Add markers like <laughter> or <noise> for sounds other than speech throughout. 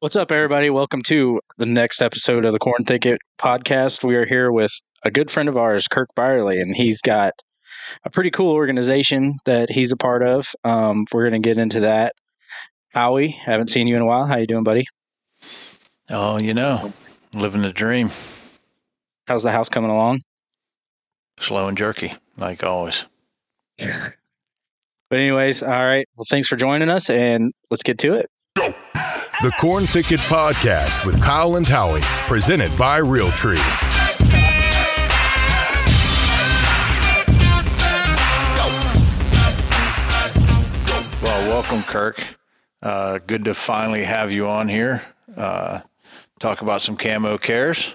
What's up, everybody? Welcome to the next episode of the Corn Thicket podcast. We are here with a good friend of ours, Kirk Byerley, and he's got a pretty cool organization that he's a part of. Um, we're going to get into that. Howie, haven't seen you in a while. How you doing, buddy? Oh, you know, living the dream. How's the house coming along? Slow and jerky, like always. But anyways, all right. Well, thanks for joining us, and let's get to it. The Corn Thicket Podcast with Kyle and Howie, presented by Realtree. Well, welcome, Kirk. Uh, good to finally have you on here. Uh, talk about some camo cares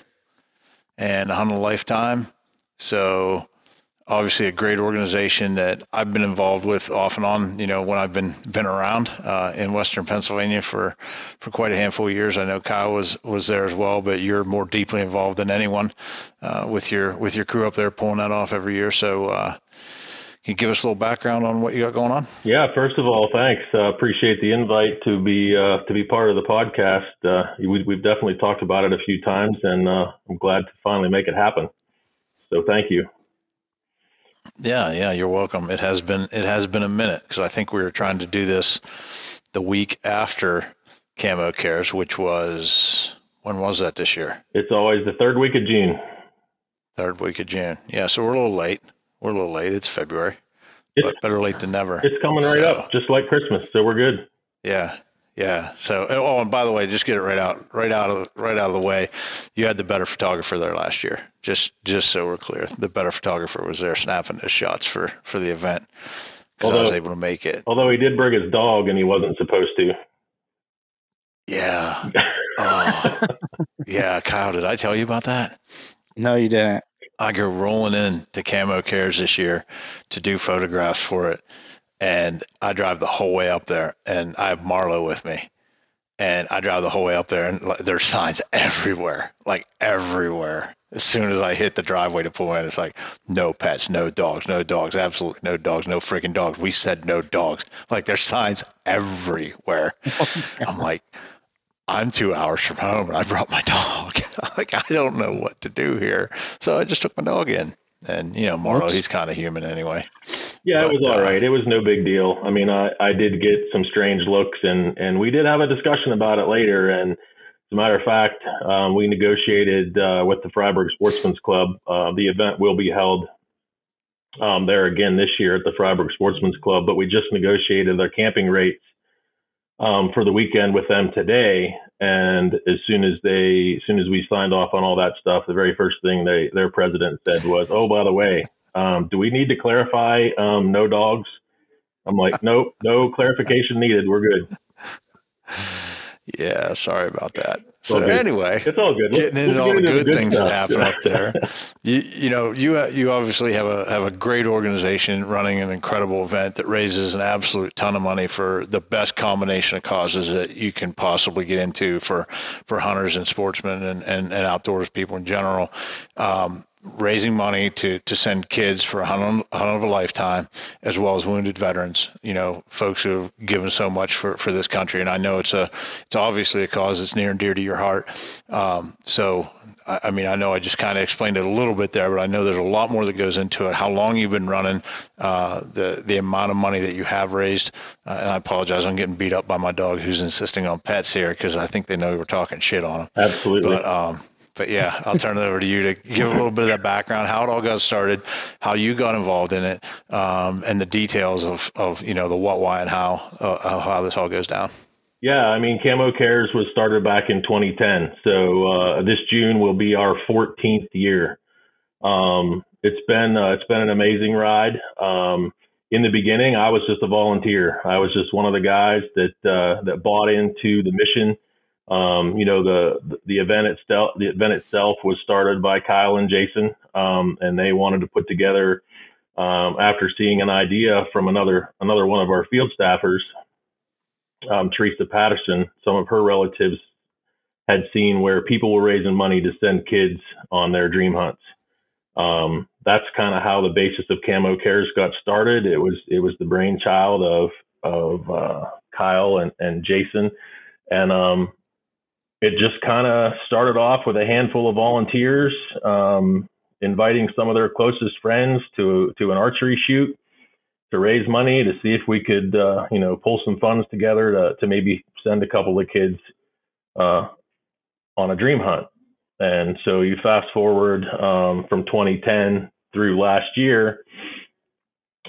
and Hunt a Lifetime. So, obviously, a great organization that I've been involved with off and on. You know, when I've been been around uh, in Western Pennsylvania for for quite a handful of years. I know Kyle was was there as well, but you're more deeply involved than anyone uh, with your with your crew up there pulling that off every year. So. Uh, can you give us a little background on what you got going on? Yeah, first of all, thanks. Uh, appreciate the invite to be uh, to be part of the podcast. Uh, we, have definitely talked about it a few times, and uh, I'm glad to finally make it happen. So, thank you. Yeah, yeah, you're welcome. It has been it has been a minute because I think we were trying to do this the week after Camo Cares, which was when was that this year? It's always the third week of June. Third week of June. Yeah, so we're a little late. We're a little late. It's February, it's, but better late than never. It's coming right so, up, just like Christmas. So we're good. Yeah, yeah. So, oh, and by the way, just get it right out, right out of, right out of the way. You had the better photographer there last year. Just, just so we're clear, the better photographer was there snapping his shots for for the event because I was able to make it. Although he did bring his dog, and he wasn't supposed to. Yeah. <laughs> oh, yeah, Kyle. Did I tell you about that? No, you didn't. I go rolling in to Camo Cares this year to do photographs for it. And I drive the whole way up there and I have Marlo with me. And I drive the whole way up there and there's signs everywhere, like everywhere. As soon as I hit the driveway to pull in, it's like, no pets, no dogs, no dogs, absolutely no dogs, no freaking dogs. We said no dogs. Like there's signs everywhere. <laughs> Oh, I'm like, I'm two hours from home and I brought my <laughs> dog. like I don't know what to do here, so I just took my dog in. And you know, Marlo, he's kind of human anyway. Yeah, but, it was all uh, right. It was no big deal. I mean, I I did get some strange looks, and and we did have a discussion about it later. And as a matter of fact, um, we negotiated uh, with the Fryburg Sportsman's Club. Uh, the event will be held um, there again this year at the Fryburg Sportsman's Club, but we just negotiated their camping rates um, for the weekend with them today. And as soon as they, as soon as we signed off on all that stuff, the very first thing they, their president said was, "Oh, by the way, um, do we need to clarify um, no dogs?" I'm like, "Nope, no clarification needed. We're good." <laughs> Yeah, sorry about that. So anyway, it's all good. Getting into all the good, good things stuff. that happen up there. <laughs> you you know you you obviously have a have a great organization running an incredible event that raises an absolute ton of money for the best combination of causes that you can possibly get into for for hunters and sportsmen and and, and outdoors people in general. Um, raising money to to send kids for a hunt, of a lifetime, as well as wounded veterans. You know, folks who have given so much for, for this country, and I know it's a it's obviously a cause that's near and dear to your heart. Um, so, I, I, mean, I know I just kind of explained it a little bit there, but I know there's a lot more that goes into it. How long you've been running, uh, the the amount of money that you have raised, uh, and I apologize, I'm getting beat up by my dog who's insisting on pets here because I think they know we're talking shit on him. Absolutely. But, um, but yeah, I'll turn it over to you to give a little bit of that background, how it all got started, how you got involved in it, um, and the details of, of you know the what, why, and how uh, how this all goes down. Yeah, I mean, Camo Cares was started back in 2010, so uh, this June will be our 14th year. Um, it's been uh, it's been an amazing ride. Um, in the beginning, I was just a volunteer. I was just one of the guys that uh, that bought into the mission um, you know, the the event itself the event itself was started by Kyle and Jason, um, and they wanted to put together um, after seeing an idea from another another one of our field staffers, um, Teresa Patterson. Some of her relatives had seen where people were raising money to send kids on their dream hunts. Um, that's kind of how the basis of Camo Cares got started. It was it was the brainchild of of uh, Kyle and, and Jason, and um, it just kind of started off with a handful of volunteers, um, inviting some of their closest friends to to an archery shoot to raise money to see if we could, uh, you know, pull some funds together to to maybe send a couple of kids uh, on a dream hunt. And so you fast forward um, from 2010 through last year.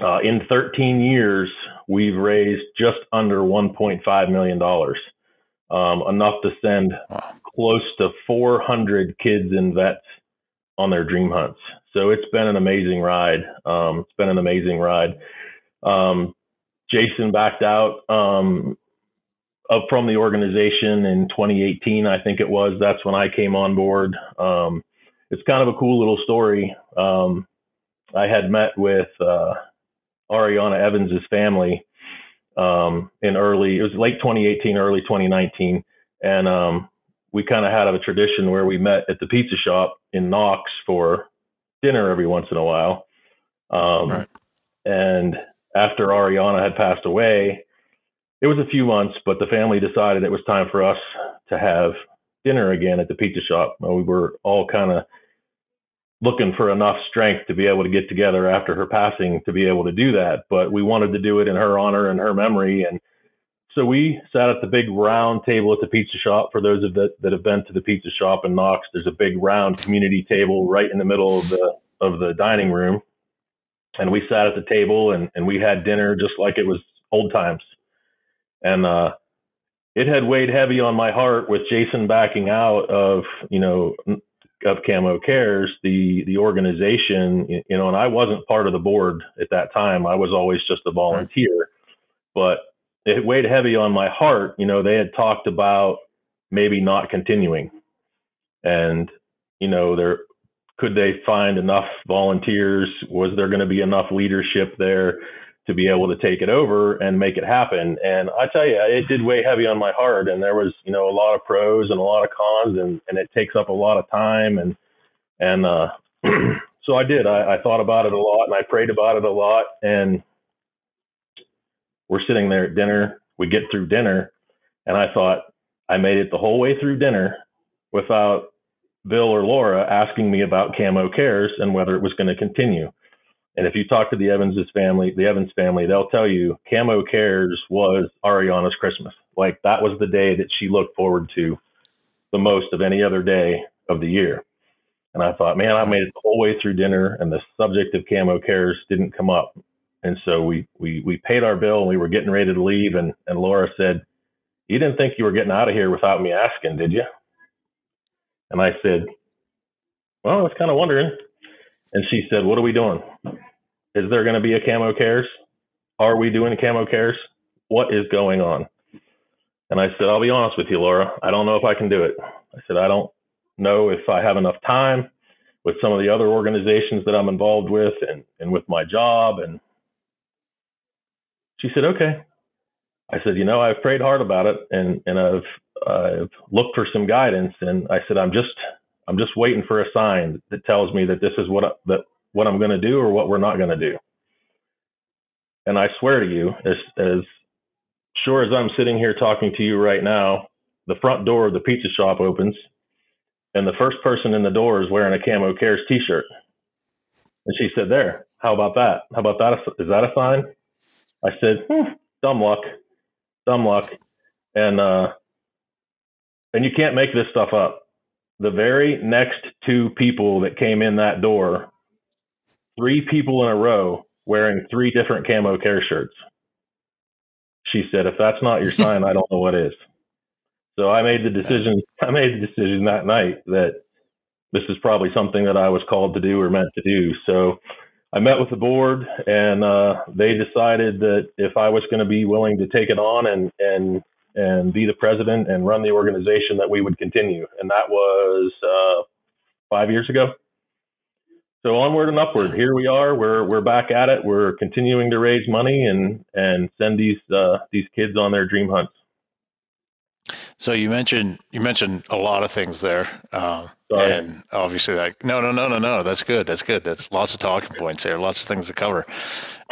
Uh, in 13 years, we've raised just under 1.5 million dollars, um, enough to send wow. close to 400 kids and vets on their dream hunts. So it's been an amazing ride. Um, it's been an amazing ride. Um, Jason backed out um, up from the organization in 2018, I think it was. That's when I came on board. Um, it's kind of a cool little story. Um, I had met with uh, Ariana Evans's family um, in early, it was late 2018, early 2019. And um, we kind of had a tradition where we met at the pizza shop in Knox for dinner every once in a while. Um, right. And after Ariana had passed away, it was a few months, but the family decided it was time for us to have dinner again at the pizza shop. We were all kind of looking for enough strength to be able to get together after her passing to be able to do that. But we wanted to do it in her honor and her memory. And so we sat at the big round table at the pizza shop. For those of that that have been to the pizza shop in Knox, there's a big round community table right in the middle of the of the dining room. And we sat at the table and, and we had dinner just like it was old times. And uh it had weighed heavy on my heart with Jason backing out of, you know, of Camo Cares, the the organization, you know, and I wasn't part of the board at that time. I was always just a volunteer, but it weighed heavy on my heart. You know, they had talked about maybe not continuing, and you know, there could they find enough volunteers? Was there going to be enough leadership there? To be able to take it over and make it happen. And I tell you, it did weigh heavy on my heart. And there was, you know, a lot of pros and a lot of cons, and and it takes up a lot of time. And and uh, <clears throat> so I did. I, I thought about it a lot, and I prayed about it a lot. And we're sitting there at dinner. We get through dinner, and I thought I made it the whole way through dinner without Bill or Laura asking me about Camo Cares and whether it was going to continue. And if you talk to the Evans's family, the Evans family, they'll tell you Camo Cares was Ariana's Christmas. Like that was the day that she looked forward to the most of any other day of the year. And I thought, man, I made it the whole way through dinner and the subject of Camo Cares didn't come up. And so we, we, we paid our bill and we were getting ready to leave. And, and Laura said, you didn't think you were getting out of here without me asking, did you? And I said, well, I was kind of wondering. And she said, what are we doing? Is there going to be a camo cares? Are we doing camo cares? What is going on? And I said, I'll be honest with you, Laura. I don't know if I can do it. I said, I don't know if I have enough time with some of the other organizations that I'm involved with and, and with my job. And she said, okay. I said, you know, I've prayed hard about it and, and I've, I've looked for some guidance. And I said, I'm just, I'm just waiting for a sign that tells me that this is what, that what I'm going to do or what we're not going to do. And I swear to you, as, as sure as I'm sitting here talking to you right now, the front door of the pizza shop opens and the first person in the door is wearing a Camo Cares t-shirt. And she said, there, how about that? How about that? Is that a sign? I said, hmm, dumb luck, dumb luck. And, uh, and you can't make this stuff up. The very next two people that came in that door three people in a row wearing three different camo care shirts. She said, if that's not your sign, I don't know what is. So I made the decision. <laughs> I made the decision that night that this is probably something that I was called to do or meant to do. So I met with the board, and uh, they decided that if I was going to be willing to take it on and and and be the president and run the organization, that we would continue. And that was uh, five years ago so onward and upward. Here we are. We're we're back at it. We're continuing to raise money and and send these uh, these kids on their dream hunts. So you mentioned you mentioned a lot of things there, uh, and obviously like no no no no no that's good that's good that's lots of talking points here, lots of things to cover.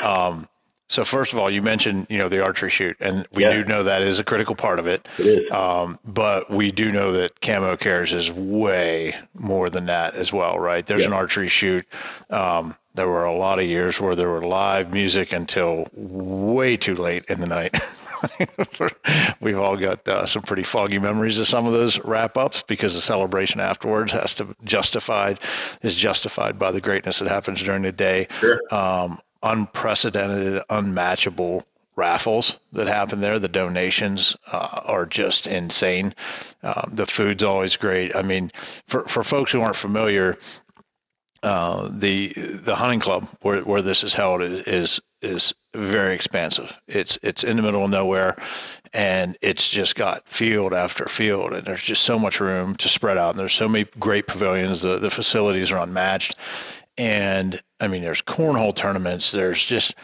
Um, so first of all, you mentioned you know the archery shoot, and we yeah. do know that is a critical part of it. Um, but we do know that Camo Cares is way more than that as well, right? There's yeah. an archery shoot. Um, there were a lot of years where there were live music until way too late in the night. <laughs> We've all got uh, some pretty foggy memories of some of those wrap ups because the celebration afterwards has to justified is justified by the greatness that happens during the day. Sure. Um, unprecedented, unmatchable raffles that happen there. The donations uh, are just insane. Um, the food's always great. I mean, for for folks who aren't familiar, uh, the the hunting club where where this is held is, is is very expansive. It's it's in the middle of nowhere, and it's just got field after field, and there's just so much room to spread out. And there's so many great pavilions. The the facilities are unmatched, and I mean, there's cornhole tournaments. There's just,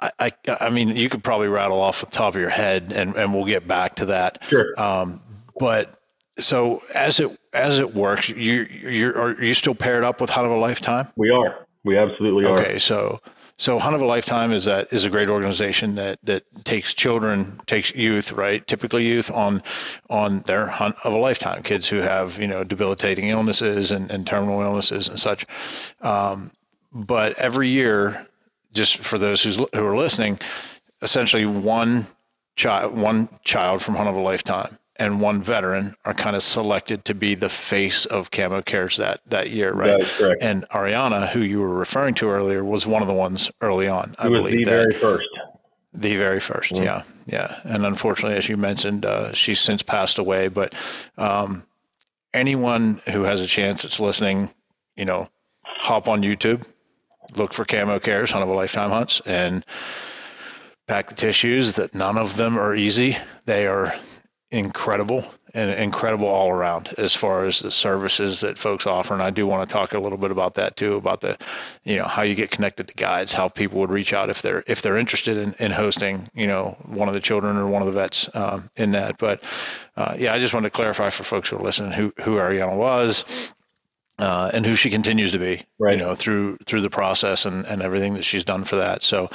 I, I, I, mean, you could probably rattle off the top of your head, and, and we'll get back to that. Sure. Um, but so as it as it works, you you're are you still paired up with Hunt of a Lifetime? We are. We absolutely are. Okay, so so Hunt of a Lifetime is that is a great organization that that takes children, takes youth, right? Typically youth on on their hunt of a lifetime. Kids who have you know debilitating illnesses and, and terminal illnesses and such. Um, but every year, just for those who's, who are listening, essentially one child one child from Hunt of a Lifetime and one veteran are kind of selected to be the face of Camo Cares that that year, right? That. And Ariana, who you were referring to earlier, was one of the ones early on. I believe the very first. The very 1st mm-hmm. yeah, yeah. And unfortunately, as you mentioned, uh, she's since passed away. But um, anyone who has a chance that's listening, you know, hop on YouTube, look for Camo Cares, Hunt of a Lifetime Hunts, and pack the tissues. That none of them are easy. They are incredible and incredible all around as far as the services that folks offer. And I do want to talk a little bit about that too, about the, you know, how you get connected to guides, how people would reach out if they're if they're interested in, in hosting, you know, one of the children or one of the vets um, in that. But uh, yeah, I just wanted to clarify for folks who are listening who who Ariana was. Uh, and who she continues to be, right. you know, through through the process and, and everything that she's done for that. So,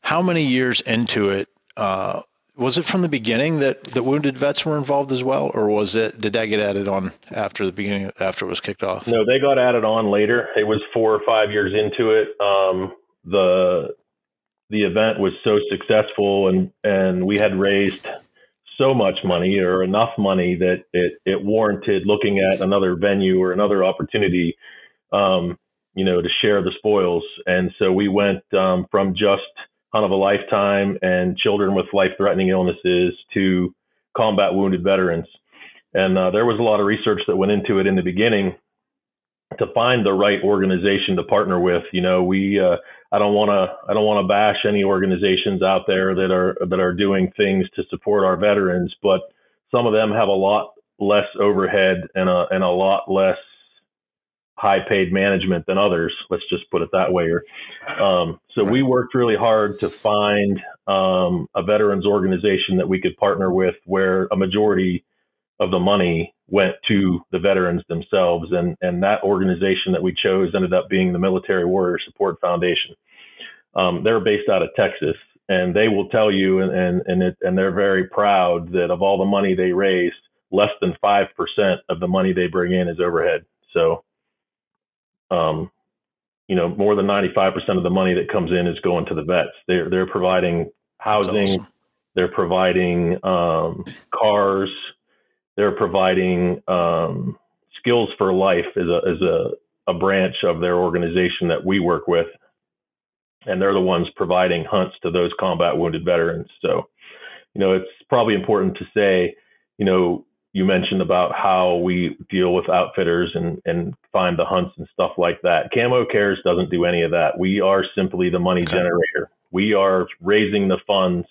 how many years into it uh, was it from the beginning that the wounded vets were involved as well, or was it did that get added on after the beginning after it was kicked off? No, they got added on later. It was four or five years into it. Um, the the event was so successful, and and we had raised so much money or enough money that it it warranted looking at another venue or another opportunity, um, you know, to share the spoils. And so we went um, from just hunt of a lifetime and children with life threatening illnesses to combat wounded veterans. And uh, there was a lot of research that went into it in the beginning to find the right organization to partner with. You know, we uh, I don't want to I don't want to bash any organizations out there that are that are doing things to support our veterans, but some of them have a lot less overhead and a and a lot less high paid management than others. Let's just put it that way. Um, so right. we worked really hard to find um, a veterans organization that we could partner with where a majority of the money went to the veterans themselves. And, and that organization that we chose ended up being the Military Warrior Support Foundation. Um, they're based out of Texas and they will tell you, and, and, and, it, and they're very proud that of all the money they raised, less than 5% of the money they bring in is overhead. So um, you know, more than 95% of the money that comes in is going to the vets. They're, they're providing housing, awesome. they're providing um, cars, they're providing um, skills for life is a, is a, a branch of their organization that we work with. And they're the ones providing hunts to those combat wounded veterans. So, you know, it's probably important to say, you know, you mentioned about how we deal with outfitters and, and find the hunts and stuff like that. Camo Cares doesn't do any of that. We are simply the money okay. generator. We are raising the funds,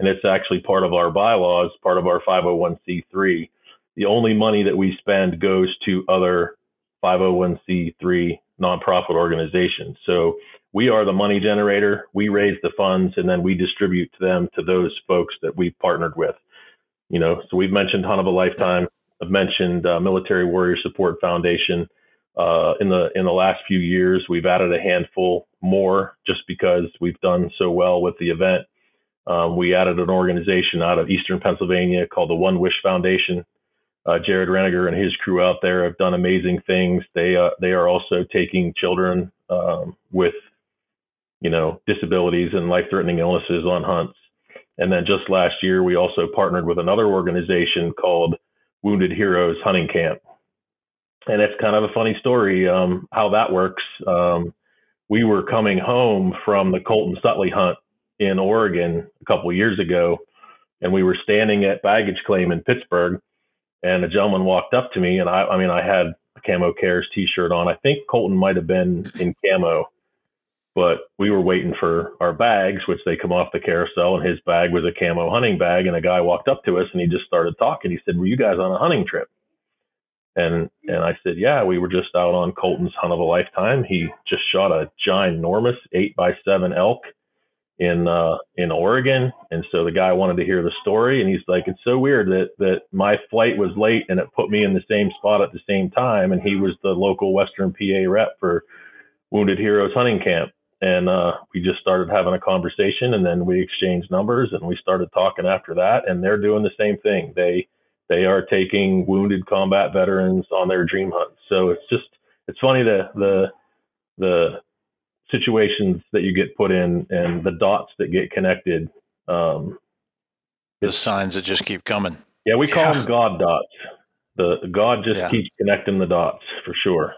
and it's actually part of our bylaws, part of our 501c3. The only money that we spend goes to other 501c3 nonprofit organizations. So we are the money generator. We raise the funds, and then we distribute to them to those folks that we've partnered with. You know, so we've mentioned Hunt of a Lifetime. I've mentioned uh, Military Warrior Support Foundation. Uh, in the in the last few years, we've added a handful more just because we've done so well with the event. Um, we added an organization out of Eastern Pennsylvania called the One Wish Foundation. Uh, Jared Reniger and his crew out there have done amazing things. They uh, they are also taking children um, with you know disabilities and life threatening illnesses on hunts. And then just last year, we also partnered with another organization called Wounded Heroes Hunting Camp. And it's kind of a funny story um, how that works. Um, we were coming home from the Colton Sutley hunt in Oregon a couple years ago, and we were standing at baggage claim in Pittsburgh, and a gentleman walked up to me, and I, I mean, I had a Camo Cares T-shirt on. I think Colton might have been in camo, but we were waiting for our bags, which they come off the carousel, and his bag was a camo hunting bag. And a guy walked up to us, and he just started talking. He said, "Were you guys on a hunting trip?" And and I said, "Yeah, we were just out on Colton's hunt of a lifetime. He just shot a ginormous eight by seven elk." in uh, in Oregon, and so the guy wanted to hear the story, and he's like, "It's so weird that that my flight was late, and it put me in the same spot at the same time." And he was the local Western PA rep for Wounded Heroes Hunting Camp, and uh, we just started having a conversation, and then we exchanged numbers, and we started talking after that. And they're doing the same thing. They they are taking wounded combat veterans on their dream hunts. So it's just it's funny the the the situations that you get put in and the dots that get connected. Um, the signs that just keep coming. Yeah, we call yeah. them God dots. The God just yeah. keeps connecting the dots for sure.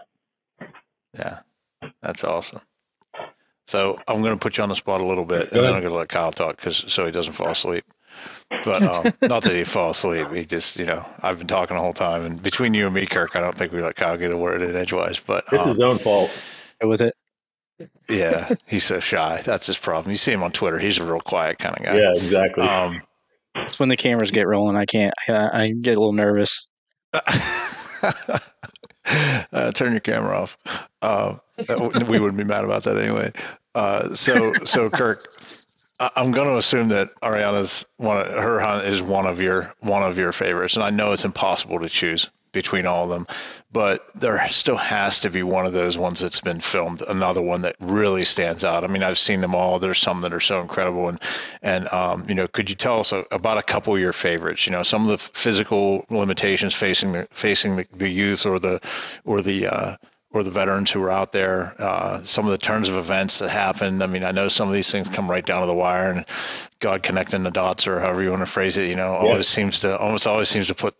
Yeah, that's awesome. So I'm going to put you on the spot a little bit, and then I'm going to let Kyle talk because so he doesn't fall asleep. But um, <laughs> not that he fall asleep. He just, you know, I've been talking the whole time, and between you and me, Kirk, I don't think we let Kyle get a word in edgewise. But it's um, his own fault. It Was it? yeah, <laughs> he's so shy. That's his problem. You see him on Twitter; he's a real quiet kind of guy. Yeah, exactly. Um, it's when the cameras get rolling. I can't. I, I get a little nervous. <laughs> uh, turn your camera off. Uh, we wouldn't be mad about that anyway. Uh, so, so <laughs> Kirk, I'm going to assume that Ariana's one. Of, her hunt is one of your one of your favorites, and I know it's impossible to choose between all of them, but there still has to be one of those ones that's been filmed. Another one that really stands out. I mean, I've seen them all. There's some that are so incredible, and and um, you know, could you tell us about a couple of your favorites? You know, some of the physical limitations facing the facing the, the youth or the or the uh, or the veterans who are out there, uh, some of the turns of events that happened. I mean, I know some of these things come right down to the wire, and God connecting the dots, or however you want to phrase it, you know, yeah. always seems to almost always seems to put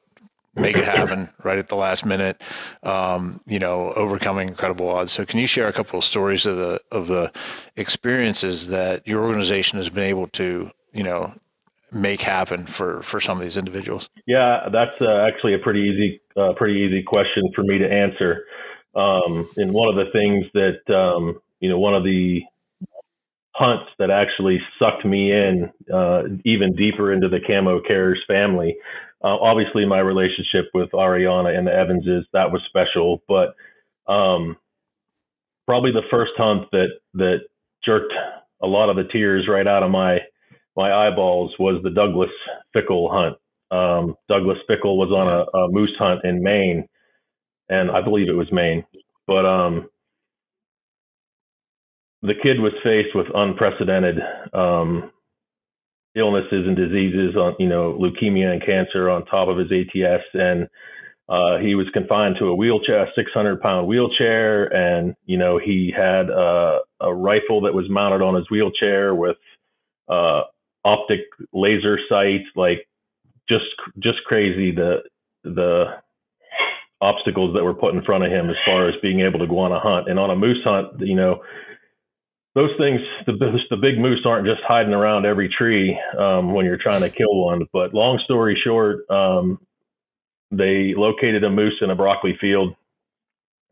make it happen right at the last minute. Um, you know, overcoming incredible odds. So, can you share a couple of stories of the of the experiences that your organization has been able to, you know, make happen for for some of these individuals? Yeah, that's uh, actually a pretty easy uh, pretty easy question for me to answer. Um, and one of the things that um, you know, one of the hunts that actually sucked me in uh, even deeper into the Camo Cares family uh, obviously, my relationship with Ariana and the Evanses that was special, but um, probably the first hunt that that jerked a lot of the tears right out of my my eyeballs was the Douglas Fickle hunt. Um, Douglas Fickle was on a, a, moose hunt in Maine, and I believe it was Maine, but um, the kid was faced with unprecedented um, illnesses and diseases on you know leukemia and cancer on top of his ATS and uh, he was confined to a wheelchair, a 600 pound wheelchair, and you know he had a, a rifle that was mounted on his wheelchair with uh, optic laser sights, like just just crazy. The the obstacles that were put in front of him as far as being able to go on a hunt. And on a moose hunt, you know, those things, the, the big moose aren't just hiding around every tree um, when you're trying to kill one. But long story short, um, they located a moose in a broccoli field.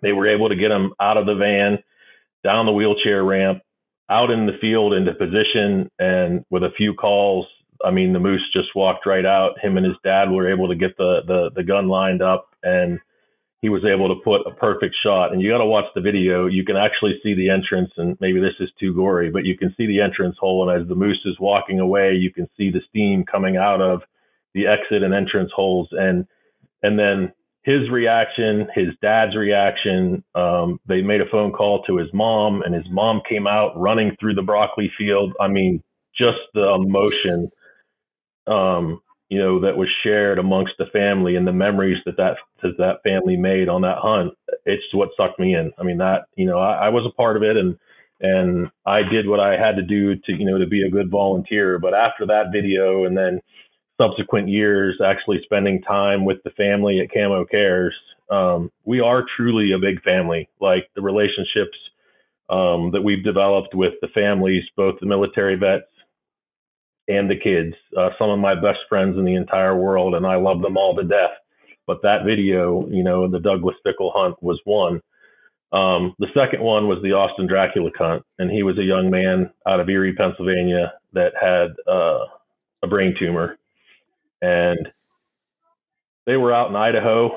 They were able to get him out of the van, down the wheelchair ramp, out in the field into position, and with a few calls, I mean, the moose just walked right out. Him and his dad were able to get the the, the gun lined up and he was able to put a perfect shot. And you got to watch the video. You can actually see the entrance, and maybe this is too gory, but you can see the entrance hole. And as the moose is walking away, you can see the steam coming out of the exit and entrance holes. And and then his reaction, his dad's reaction. Um, they made a phone call to his mom, and his mom came out running through the broccoli field. I mean, just the emotion, um, you know, that was shared amongst the family and the memories that that that, that family made on that hunt. It's what sucked me in. I mean, that you know, I, I was a part of it, and and I did what I had to do to you know to be a good volunteer. But after that video, and then subsequent years actually spending time with the family at Camo Cares, um, we are truly a big family. Like the relationships um, that we've developed with the families, both the military vets and the kids, uh, some of my best friends in the entire world, and I love them all to death. But that video, you know, the Douglas Fickle hunt was one. Um, the second one was the Austin Dracula hunt, and he was a young man out of Erie, Pennsylvania, that had uh, a brain tumor and they were out in Idaho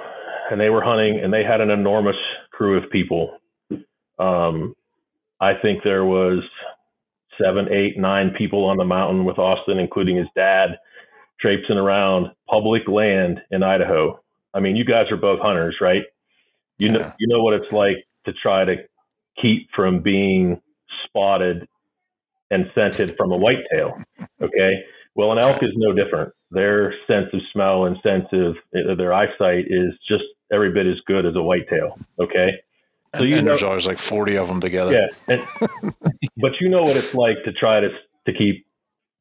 and they were hunting and they had an enormous crew of people. Um, I think there was seven, eight, nine people on the mountain with Austin, including his dad, traipsing around public land in Idaho. I mean, you guys are both hunters, right? You know, you know what it's like to try to keep from being spotted and scented from a whitetail. Okay. Well, an elk is no different. Their sense of smell and sense of their eyesight is just every bit as good as a whitetail. Okay. So and, you and know, there's always like 40 of them together. Yeah. And, <laughs> but you know what it's like to try to, to keep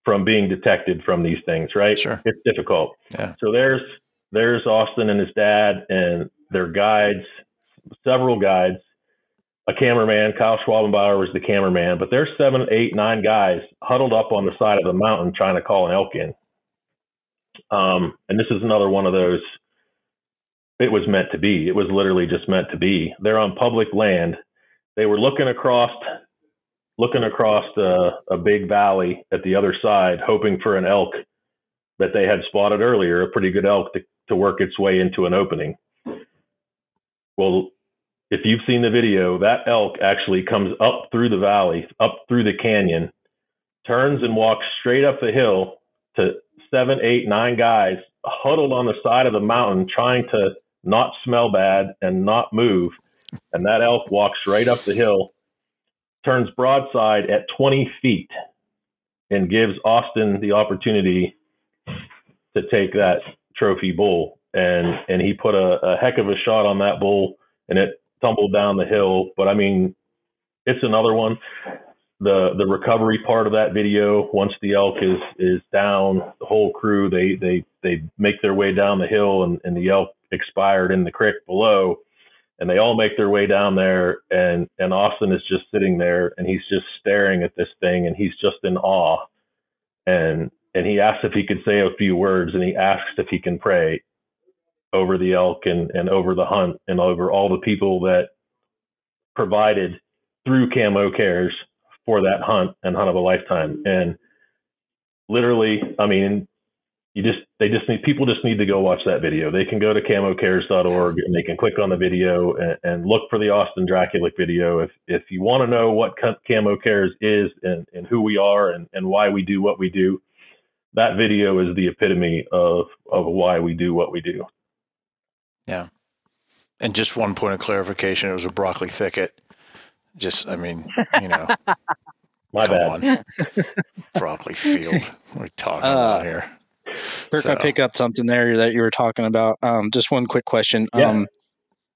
from being detected from these things, right? Sure. It's difficult. Yeah. So there's, there's Austin and his dad and their guides, several guides a cameraman. Kyle Schwabenbauer was the cameraman, but there's seven, eight, nine guys huddled up on the side of the mountain trying to call an elk in. Um, and this is another one of those. It was meant to be. It was literally just meant to be. They're on public land. They were looking across, looking across a, a big valley at the other side, hoping for an elk that they had spotted earlier, a pretty good elk to, to work its way into an opening. Well, if you've seen the video, that elk actually comes up through the valley, up through the canyon, turns and walks straight up the hill to seven, eight, nine guys huddled on the side of the mountain trying to not smell bad and not move. And that elk walks right up the hill, turns broadside at 20 feet, and gives Austin the opportunity to take that trophy bull. And and he put a, a heck of a shot on that bull, and it tumbled down the hill. But I mean, it's another one. The the recovery part of that video, once the elk is is down, the whole crew they they they make their way down the hill, and, and the elk expired in the creek below, and they all make their way down there, and and Austin is just sitting there, and he's just staring at this thing, and he's just in awe, and and he asks if he could say a few words, and he asks if he can pray, over the elk and, and over the hunt and over all the people that provided through Camo Cares for that hunt and hunt of a lifetime. And literally, I mean, you just they just need people just need to go watch that video. They can go to camocares.org and they can click on the video and, and look for the Austin Dracula video. If if you want to know what Camo Cares is and, and who we are and, and why we do what we do, that video is the epitome of of why we do what we do. Yeah. And just one point of clarification, it was a broccoli thicket. Just, I mean, you know. <laughs> My bad. On. broccoli field. What are we talking uh, about here? Kirk, so. I pick up something there that you were talking about. Um, just one quick question. Yeah. Um,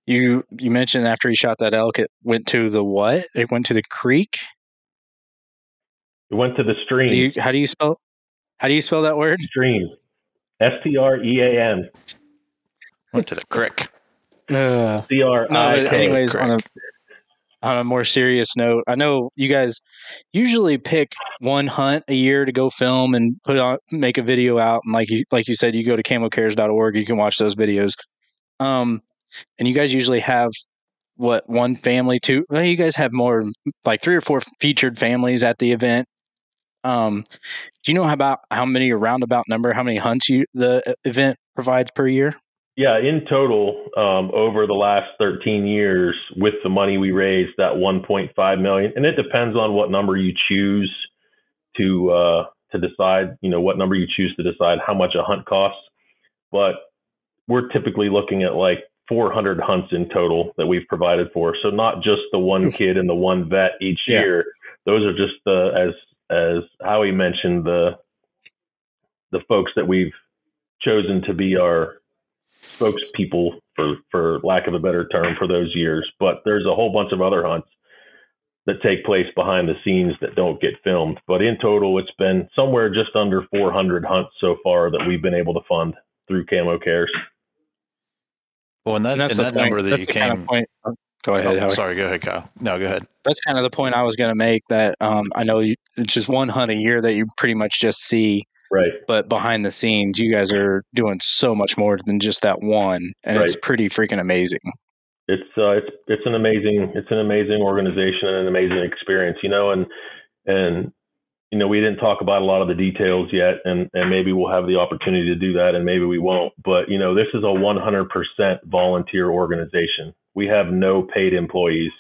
you you mentioned after he shot that elk, it went to the what? It went to the creek. It went to the stream. Do you, how do you spell? How do you spell that word? Stream. S T R E A M. Went to the crick. <laughs> Uh, No, anyways, on a on a more serious note, I know you guys usually pick one hunt a year to go film and put on make a video out. And like you like you said, you go to camocares.org, you can watch those videos. Um, and you guys usually have what one family, two. Well, you guys have more like three or four featured families at the event. Um, do you know about how many a roundabout number, how many hunts you the event provides per year? Yeah, in total, um, over the last 13 years, with the money we raised, that 1.5 million, and it depends on what number you choose to uh, to decide. You know, what number you choose to decide how much a hunt costs. But we're typically looking at like 400 hunts in total that we've provided for. So not just the one kid and the one vet each yeah. year. Those are just the as as Howie mentioned the the folks that we've chosen to be our spokespeople for for lack of a better term for those years. But there's a whole bunch of other hunts that take place behind the scenes that don't get filmed. But in total, it's been somewhere just under 400 hunts so far that we've been able to fund through Camo Cares. Well, and that, and, and that number that you came. Kind of point, oh, go ahead. Oh, sorry, go ahead, Kyle. No, go ahead. That's kind of the point I was going to make. That um, I know you, it's just one hunt a year that you pretty much just see. Right. But behind the scenes, you guys are doing so much more than just that one, and right. it's pretty freaking amazing. It's uh, it's it's an amazing it's an amazing organization and an amazing experience, you know, and and you know, we didn't talk about a lot of the details yet, and, and maybe we'll have the opportunity to do that, and maybe we won't. But, you know, this is a 100% volunteer organization. We have no paid employees.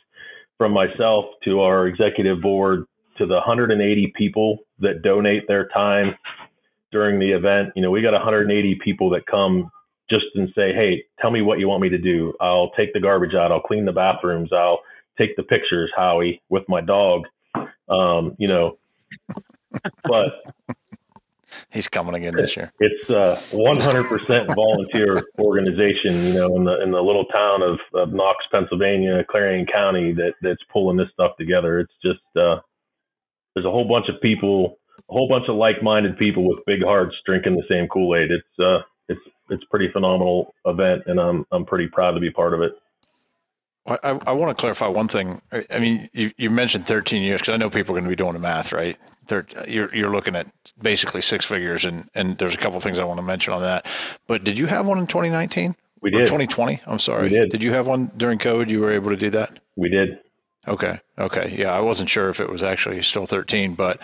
From myself to our executive board to the 180 people that donate their time during the event, you know, we got 180 people that come just and say, hey, tell me what you want me to do. I'll take the garbage out. I'll clean the bathrooms. I'll take the pictures, Howie, with my dog. Um, you know, but <laughs> he's coming again this year. It's a 100% <laughs> volunteer organization, you know, in the in the little town of, of Knox, Pennsylvania, Clarion County, that that's pulling this stuff together. It's just uh, there's a whole bunch of people, a whole bunch of like-minded people with big hearts drinking the same Kool-Aid. It's uh, it's it's pretty phenomenal event, and I'm I'm pretty proud to be part of it. I, I want to clarify one thing. I mean, you, you mentioned 13 years because I know people are going to be doing the math, right? They're, you're, you're looking at basically six figures, and, and there's a couple things I want to mention on that. But did you have one in 2019? We did. Or 2020? I'm sorry. We did. Did you have one during COVID? You were able to do that? We did. Okay. Okay. Yeah, I wasn't sure if it was actually still 13, but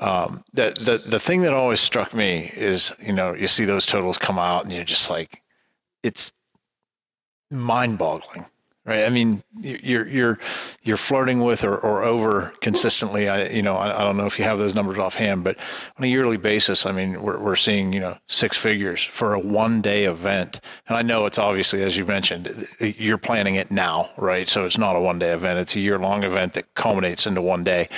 um, the the the thing that always struck me is you know you see those totals come out and you're just like, it's mind-boggling right? I mean, you're you're you're flirting with or, or over consistently. I you know I, I don't know if you have those numbers offhand, but on a yearly basis, I mean, we're we're seeing you know six figures for a one day event. And I know it's obviously as you mentioned, you're planning it now, right? So it's not a one day event; it's a year long event that culminates into one day.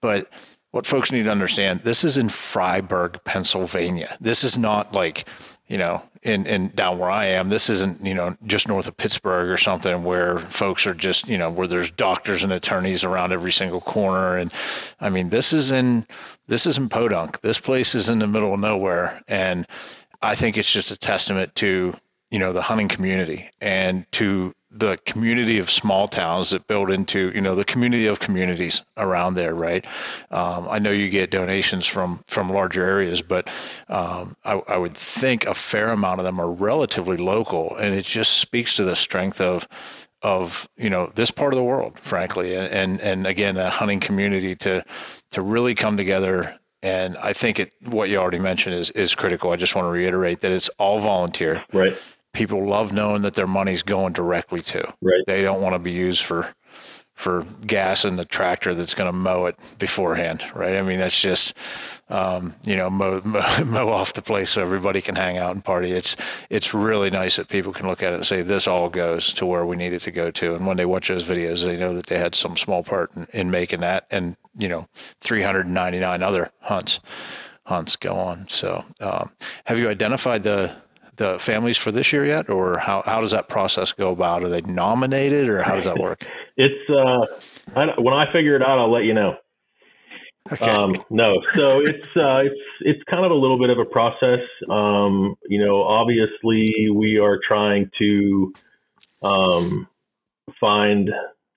But what folks need to understand, this is in Fryburg, Pennsylvania. This is not like you know, in, in down where I am, this isn't, you know, just north of Pittsburgh or something where folks are just, you know, where there's doctors and attorneys around every single corner. And I mean, this is in, this is in Podunk. This place is in the middle of nowhere. And I think it's just a testament to, you know, the hunting community and to the community of small towns that build into you know the community of communities around there right um, i know you get donations from from larger areas but um, I, I, would think a fair amount of them are relatively local and it just speaks to the strength of of you know this part of the world frankly and and, and again that hunting community to to really come together and I think it, what you already mentioned is, is critical. I just want to reiterate that it's all volunteer. Right people love knowing that their money's going directly to. Right. They don't want to be used for for gas in the tractor that's going to mow it beforehand, right? I mean, that's just um, you know mow, <laughs> mow, mow off the place so everybody can hang out and party. It's it's really nice that people can look at it and say this all goes to where we need it to go to. And when they watch those videos, they know that they had some small part in, in making that, and you know, 399 other hunts hunts go on. So, um, have you identified the the families for this year yet, or how how does that process go about? Are they nominated, or how does that work? <laughs> it's uh, I, when I figure it out, I'll let you know. Okay. Um, no, so it's uh, it's it's kind of a little bit of a process. Um, you know, obviously we are trying to um, find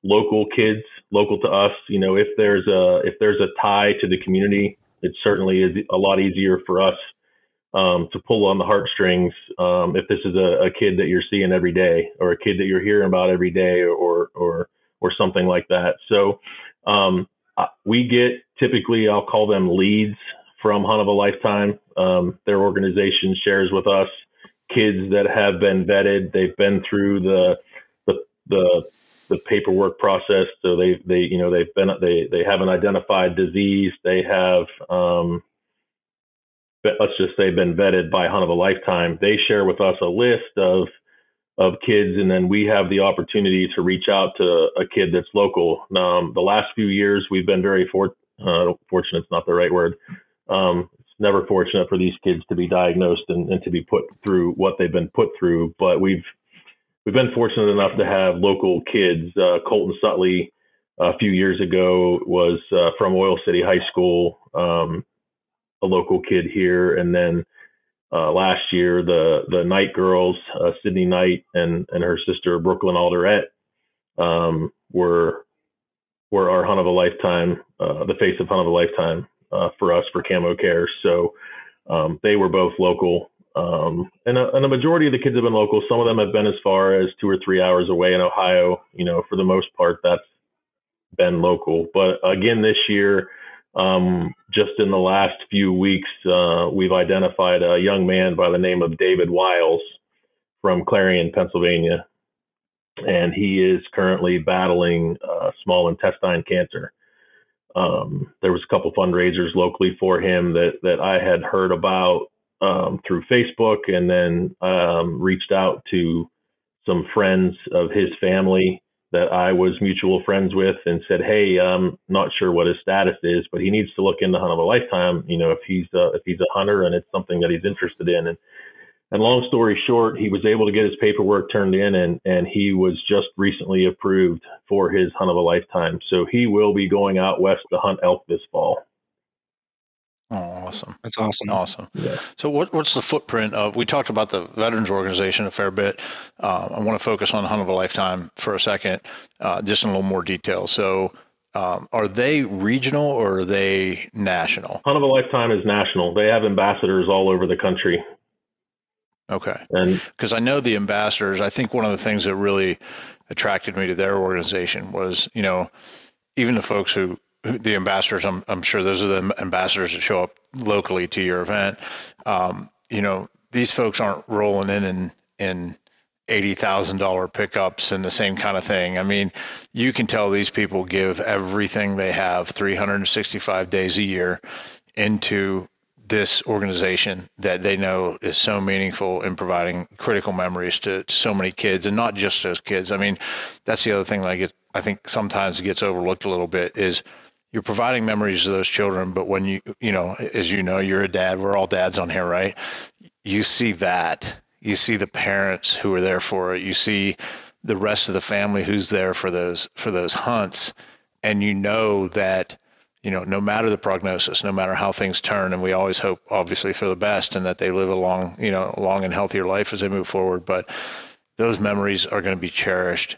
local kids, local to us. You know, if there's a if there's a tie to the community, it certainly is a lot easier for us um, to pull on the heartstrings um, if this is a, a, kid that you're seeing every day or a kid that you're hearing about every day or or or something like that. So um, we get typically I'll call them leads from Hunt of a Lifetime. Um, their organization shares with us kids that have been vetted. They've been through the the the the paperwork process. So they they you know they've been they they have an identified disease. They have um, let's just say been vetted by Hunt of a Lifetime, they share with us a list of of kids, and then we have the opportunity to reach out to a kid that's local. Um, the last few years, we've been very for, uh, fortunate. It's not the right word. Um, it's never fortunate for these kids to be diagnosed and, and to be put through what they've been put through, but we've we've been fortunate enough to have local kids. Uh, Colton Sutley a few years ago was uh, from Oil City High School, um, a local kid here, and then uh, last year the the Knight girls, uh, Sydney Knight and and her sister Brooklyn Alderette, um, were were our hunt of a lifetime, uh, the face of hunt of a lifetime uh, for us for Camo Care. So um, they were both local. Um, and, a, and a majority of the kids have been local. Some of them have been as far as two or three hours away in Ohio. You know, for the most part, that's been local. But again, this year, um, just in the last few weeks, uh, we've identified a young man by the name of David Wiles from Clarion, Pennsylvania, and he is currently battling uh, small intestine cancer. Um, there was a couple fundraisers locally for him that that I had heard about um, through Facebook, and then um, reached out to some friends of his family that I was mutual friends with and said, "Hey, I'm not sure what his status is, but he needs to look into hunt of a lifetime. You know, if he's a, if he's a hunter and it's something that he's interested in." And and long story short, he was able to get his paperwork turned in, and and he was just recently approved for his hunt of a lifetime. So he will be going out west to hunt elk this fall. Oh, awesome. That's awesome. Awesome. Yeah. So, what, what's the footprint of? We talked about the Veterans Organization a fair bit. Uh, I want to focus on Hunt of a Lifetime for a second, uh, just in a little more detail. So, um, are they regional or are they national? Hunt of a Lifetime is national. They have ambassadors all over the country. Okay. And Because I know the ambassadors, I think one of the things that really attracted me to their organization was, you know, even the folks who the ambassadors, I'm, I'm sure those are the ambassadors that show up locally to your event. Um, you know, these folks aren't rolling in and, in eighty thousand dollar pickups and the same kind of thing. I mean, you can tell these people give everything they have 365 days a year into this organization that they know is so meaningful in providing critical memories to, so many kids and not just those kids. I mean, that's the other thing like it, I think sometimes gets overlooked a little bit is you're providing memories to those children, but when you you know, as you know, you're a dad, we're all dads on here, right? You see that. You see the parents who are there for it. You see the rest of the family who's there for those for those hunts and you know that you know, no matter the prognosis, no matter how things turn, and we always hope, obviously, for the best and that they live a long, you know, long and healthier life as they move forward. But those memories are going to be cherished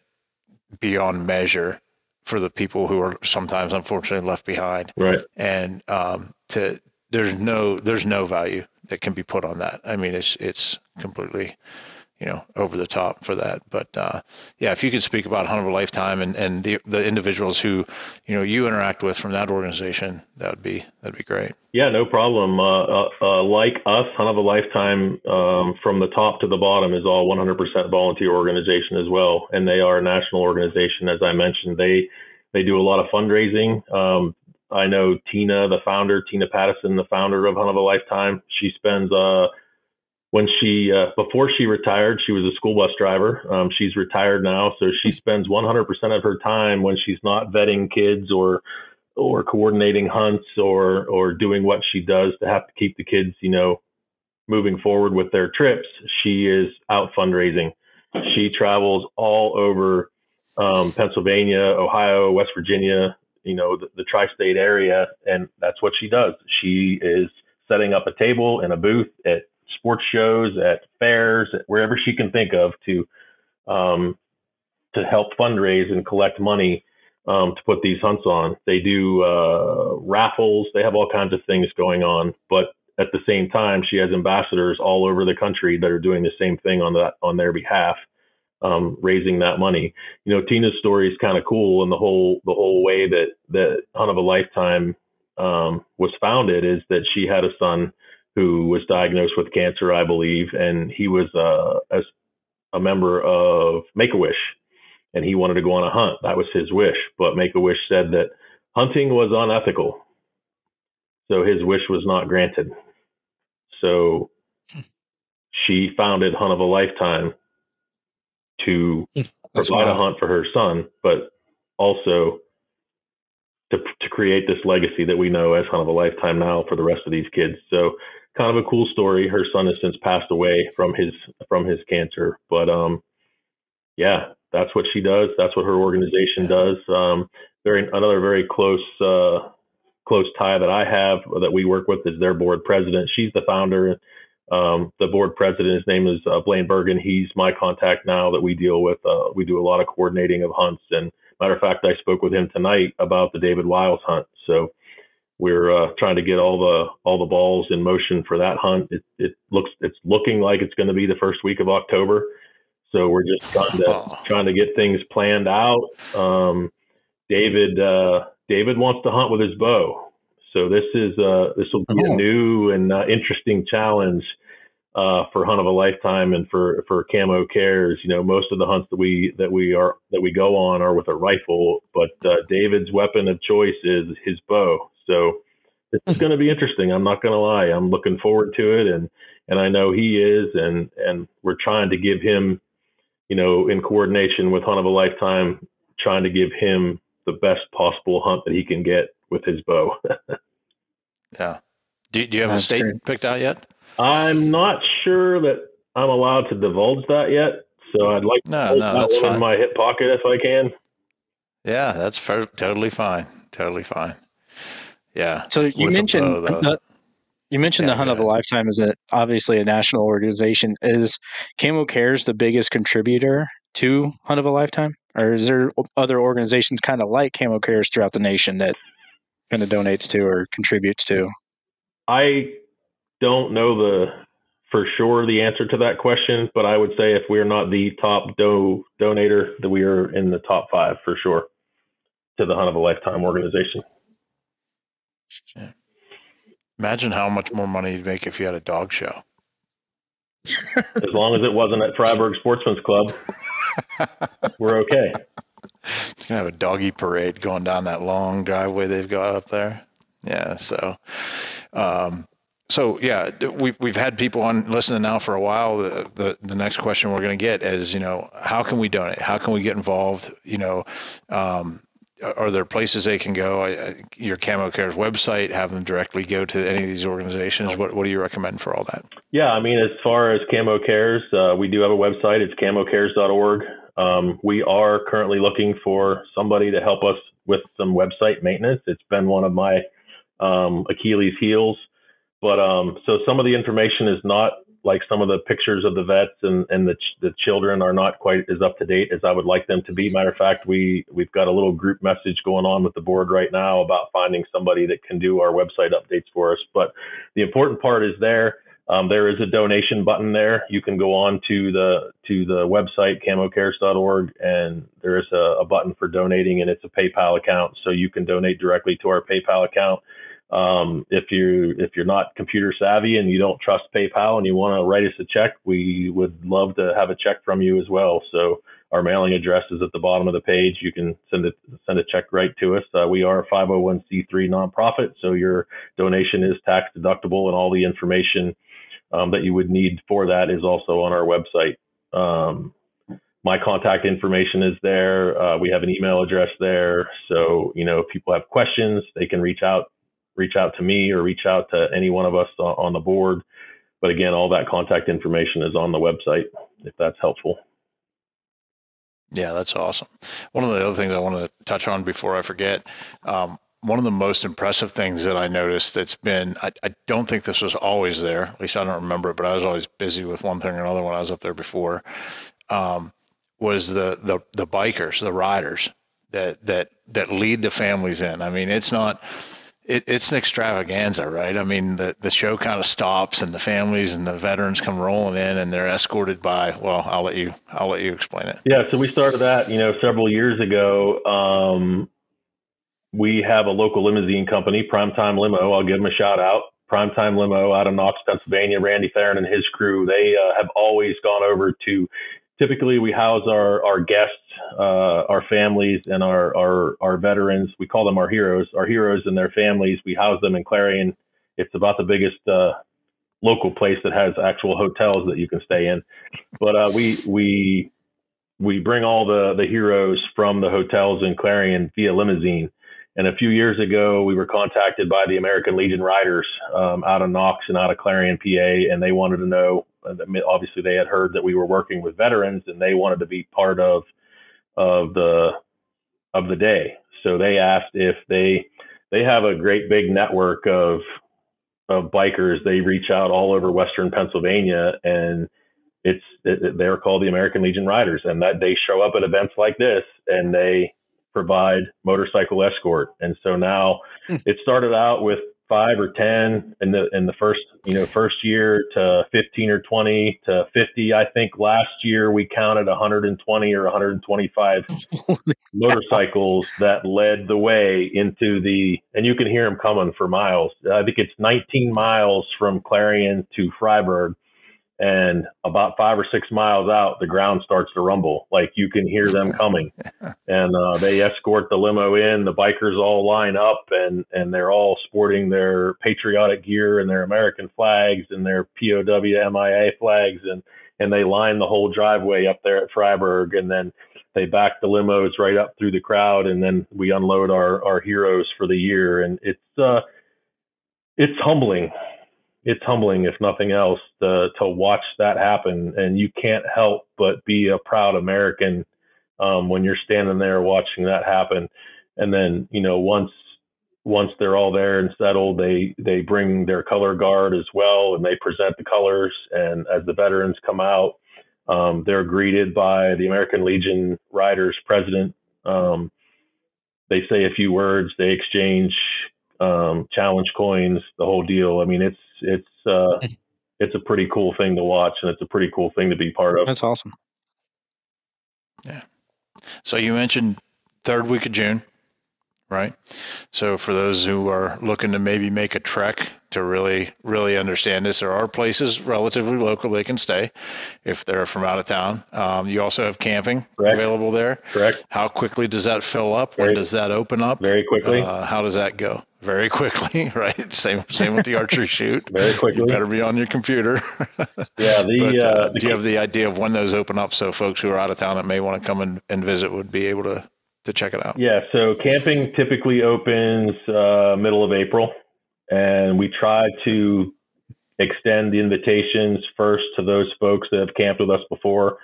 beyond measure for the people who are sometimes, unfortunately, left behind. right. And um, to there's no there's no value that can be put on that. I mean, it's it's completely you know over the top for that but uh, yeah if you could speak about hunt of a lifetime and, and the the individuals who you know you interact with from that organization that would be that'd be great Yeah, no problem. Uh, uh, uh, like us, Hunt of a Lifetime, um, from the top to the bottom, is all 100% volunteer organization as well, and they are a national organization. As I mentioned, they they do a lot of fundraising. Um, I know Tina, the founder, Tina Pattison, the founder of Hunt of a Lifetime. She spends uh, when she uh, before she retired, she was a school bus driver. Um, she's retired now, so she spends 100% of her time when she's not vetting kids or or coordinating hunts or or doing what she does to have to keep the kids, you know, moving forward with their trips. She is out fundraising. She travels all over um, Pennsylvania, Ohio, West Virginia, you know, the, the tri-state area, and that's what she does. She is setting up a table and a booth at sports shows, at fairs, at wherever she can think of to um, to help fundraise and collect money um, to put these hunts on. They do uh, raffles. They have all kinds of things going on. But at the same time, she has ambassadors all over the country that are doing the same thing on that on their behalf, um, raising that money. You know, Tina's story is kind of cool, and the whole the whole way that that Hunt of a Lifetime um, was founded is that she had a son who was diagnosed with cancer, I believe, and he was uh, as a member of Make a Wish and he wanted to go on a hunt. That was his wish. But Make a Wish said that hunting was unethical. So his wish was not granted. So she founded Hunt of a Lifetime to provide a hunt for her son, but also to to create this legacy that we know as Hunt of a lifetime now for the rest of these kids. So kind of a cool story. Her son has since passed away from his from his cancer, but um, yeah, that's what she does. That's what her organization does. Um, very another very close uh, close tie that I have that we work with is their board president. She's the founder. Um, the board president, his name is uh, Blaine Bergen. He's my contact now that we deal with. Uh, we do a lot of coordinating of hunts, and matter of fact, I spoke with him tonight about the David Wiles hunt. So we're uh, trying to get all the all the balls in motion for that hunt. It, it looks it's looking like it's going to be the first week of October. So we're just trying to oh. trying to get things planned out. Um, David uh, David wants to hunt with his bow, so this is uh, this will be oh. a new and uh, interesting challenge uh, for hunt of a lifetime and for for camo cares. You know, most of the hunts that we that we are that we go on are with a rifle, but uh, David's weapon of choice is his bow. So this is going to be interesting. I'm not going to lie. I'm looking forward to it, and and I know he is, and and we're trying to give him, you know, in coordination with Hunt of a Lifetime, trying to give him the best possible hunt that he can get with his bow. <laughs> yeah. Do, do you have That's a state great. picked out yet? I'm not sure that I'm allowed to divulge that yet. So I'd like no, to no, that's fine. in my hip pocket if I can. Yeah, that's fair, totally fine. Totally fine. Yeah. So you mentioned bow, the, you mentioned yeah, the Hunt of a Lifetime is a, obviously a national organization. Is Camo Cares the biggest contributor to Hunt of a Lifetime, or is there other organizations kind of like Camo Cares throughout the nation that kind of donates to or contributes to? I don't know the for sure the answer to that question, but I would say if we're not the top do donator, that we are in the top five for sure to the Hunt of a Lifetime organization. Yeah. Imagine how much more money you'd make if you had a dog show. as long as it wasn't at Fryburg Sportsman's Club, <laughs> we're okay. You can have a doggy parade going down that long driveway they've got up there. Yeah, so um, so yeah, we've we've had people on listening now for a while. The the, the next question we're going to get is, you know, how can we donate? How can we get involved? You know, um, are there places they can go? Your Camo Cares website, have them directly go to any of these organizations. What what do you recommend for all that? Yeah, I mean, as far as Camo Cares, uh, we do have a website. It's camocares.org. Um, we are currently looking for somebody to help us with some website maintenance. It's been one of my um, Achilles heels. But um, so some of the information is not like some of the pictures of the vets and, and the, ch- the children are not quite as up to date as I would like them to be. Matter of fact, we, we've got a little group message going on with the board right now about finding somebody that can do our website updates for us. But the important part is there. Um, there is a donation button there. You can go on to the to the website camocares.org, and there is a, a button for donating, and it's a PayPal account, so you can donate directly to our PayPal account. Um, if you if you're not computer savvy and you don't trust PayPal and you want to write us a check, we would love to have a check from you as well. So our mailing address is at the bottom of the page. You can send it send a check right to us. Uh, we are a 501c3 nonprofit, so your donation is tax deductible, and all the information um, that you would need for that is also on our website. Um, my contact information is there. Uh, we have an email address there. So, you know, if people have questions, they can reach out reach out to me or reach out to any one of us on the board. But again, all that contact information is on the website if that's helpful. Yeah, that's awesome. One of the other things I want to touch on before I forget, um, one of the most impressive things that I noticed that's been, I, I, don't think this was always there, at least I don't remember it, but I was always busy with one thing or another when I was up there before, um, was the, the, the bikers, the riders that, that, that lead the families in. I mean, it's not, it, it's an extravaganza, right? I mean, the, the show kind of stops and the families and the veterans come rolling in and they're escorted by, well, I'll let you, I'll let you explain it. Yeah. So we started that, you know, several years ago. Um, we have a local limousine company, Primetime Limo. I'll give them a shout out. Primetime Limo out of Knox, Pennsylvania. Randy Theron and his crew, they uh, have always gone over to typically we house our our guests, uh, our families, and our, our our veterans. We call them our heroes. Our heroes and their families. We house them in Clarion. It's about the biggest uh, local place that has actual hotels that you can stay in. But uh, we we we bring all the the heroes from the hotels in Clarion via limousine. And a few years ago, we were contacted by the American Legion Riders um, out of Knox and out of Clarion, PA, and they wanted to know. Obviously, they had heard that we were working with veterans, and they wanted to be part of of the of the day. So they asked if they they have a great big network of of bikers. They reach out all over Western Pennsylvania, and it's it, they're called the American Legion Riders, and that they show up at events like this, and they provide motorcycle escort. And so now hmm. it started out with five or ten in the in the first you know first year to 15 or 20 to 50 i think last year we counted 120 or 125 <laughs> motorcycles that led the way into the and you can hear them coming for miles. I think it's 19 miles from clarion to Fryburg and about five or six miles out, the ground starts to rumble. Like you can hear them <laughs> coming, and uh, they escort the limo in. The bikers all line up, and and they're all sporting their patriotic gear and their American flags and their POW MIA flags, and and they line the whole driveway up there at Fryburg, and then they back the limos right up through the crowd, and then we unload our our heroes for the year, and it's uh, it's humbling it's humbling, if nothing else, to to watch that happen. And you can't help but be a proud American um, when you're standing there watching that happen. And then, you know, once once they're all there and settled, they they bring their color guard as well, and they present the colors. And as the veterans come out, um, they're greeted by the American Legion Riders president. Um, they say a few words, they exchange um, challenge coins, the whole deal. I mean, it's it's uh, it's a pretty cool thing to watch, and it's a pretty cool thing to be part of. That's awesome. Yeah. So you mentioned third week of June, right? So for those who are looking to maybe make a trek to really really understand this, there are places relatively local they can stay if they're from out of town. Um, you also have camping Correct. available there. Correct. How quickly does that fill up? Very, when does that open up? Very quickly. Uh, how does that go? Very quickly, <laughs> right? Same same with the archery <laughs> shoot. very quickly. You better be on your computer. <laughs> yeah. The, but, uh, uh, do you have the idea of when those open up so folks who are out of town that may want to come and, and visit would be able to to check it out? Yeah. So camping typically opens uh, middle of April, and we try to extend the invitations first to those folks that have camped with us before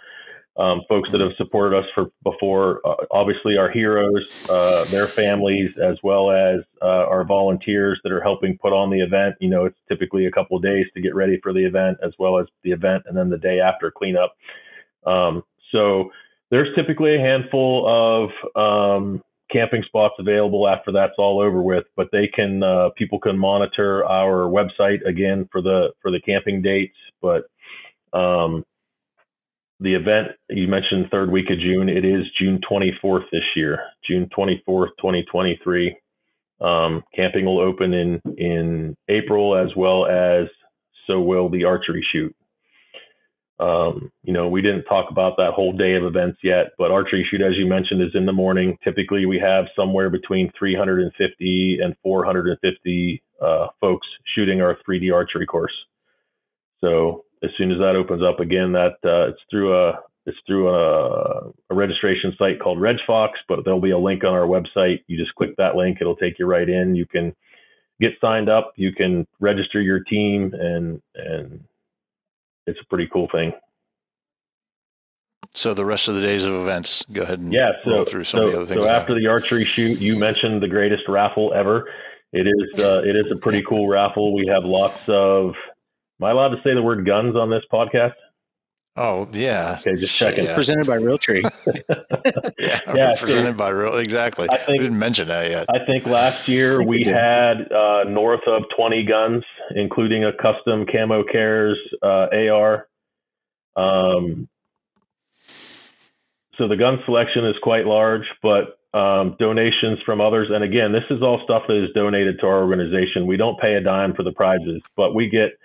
um, folks that have supported us for before. Uh, obviously, our heroes, uh, their families, as well as uh, our volunteers that are helping put on the event. You know, it's typically a couple days to get ready for the event, as well as the event, and then the day after cleanup. Um, so there's typically a handful of um, camping spots available after that's all over with, but they can uh, people can monitor our website again for the for the camping dates, but um, the event you mentioned third week of June. It is June 24th this year, June 24th, 2023. Um, camping will open in in April as well as so will the archery shoot. Um, you know, we didn't talk about that whole day of events yet, but archery shoot, as you mentioned, is in the morning. Typically, we have somewhere between 350 and 450 uh, folks shooting our 3D archery course. So as soon as that opens up again, that uh, it's through a it's through a, a, registration site called RegFox, but there'll be a link on our website. You just click that link; it'll take you right in. You can get signed up. You can register your team, and and it's a pretty cool thing. So the rest of the days of events, go ahead and yeah, so, through some so, of the other things. So after the archery shoot, you mentioned the greatest raffle ever. It is uh, it is a pretty cool raffle. We have lots of Am I allowed to say the word guns on this podcast? Oh yeah. Okay, just checking. Yeah. Presented by Realtree. <laughs> yeah, <laughs> yeah, presented so by Real. Exactly. I think, we didn't mention that yet. I think last year we had uh, north of 20 guns, including a custom Camo Cares uh, AR. Um, so the gun selection is quite large, but um, donations from others, and again, this is all stuff that is donated to our organization. We don't pay a dime for the prizes, but we get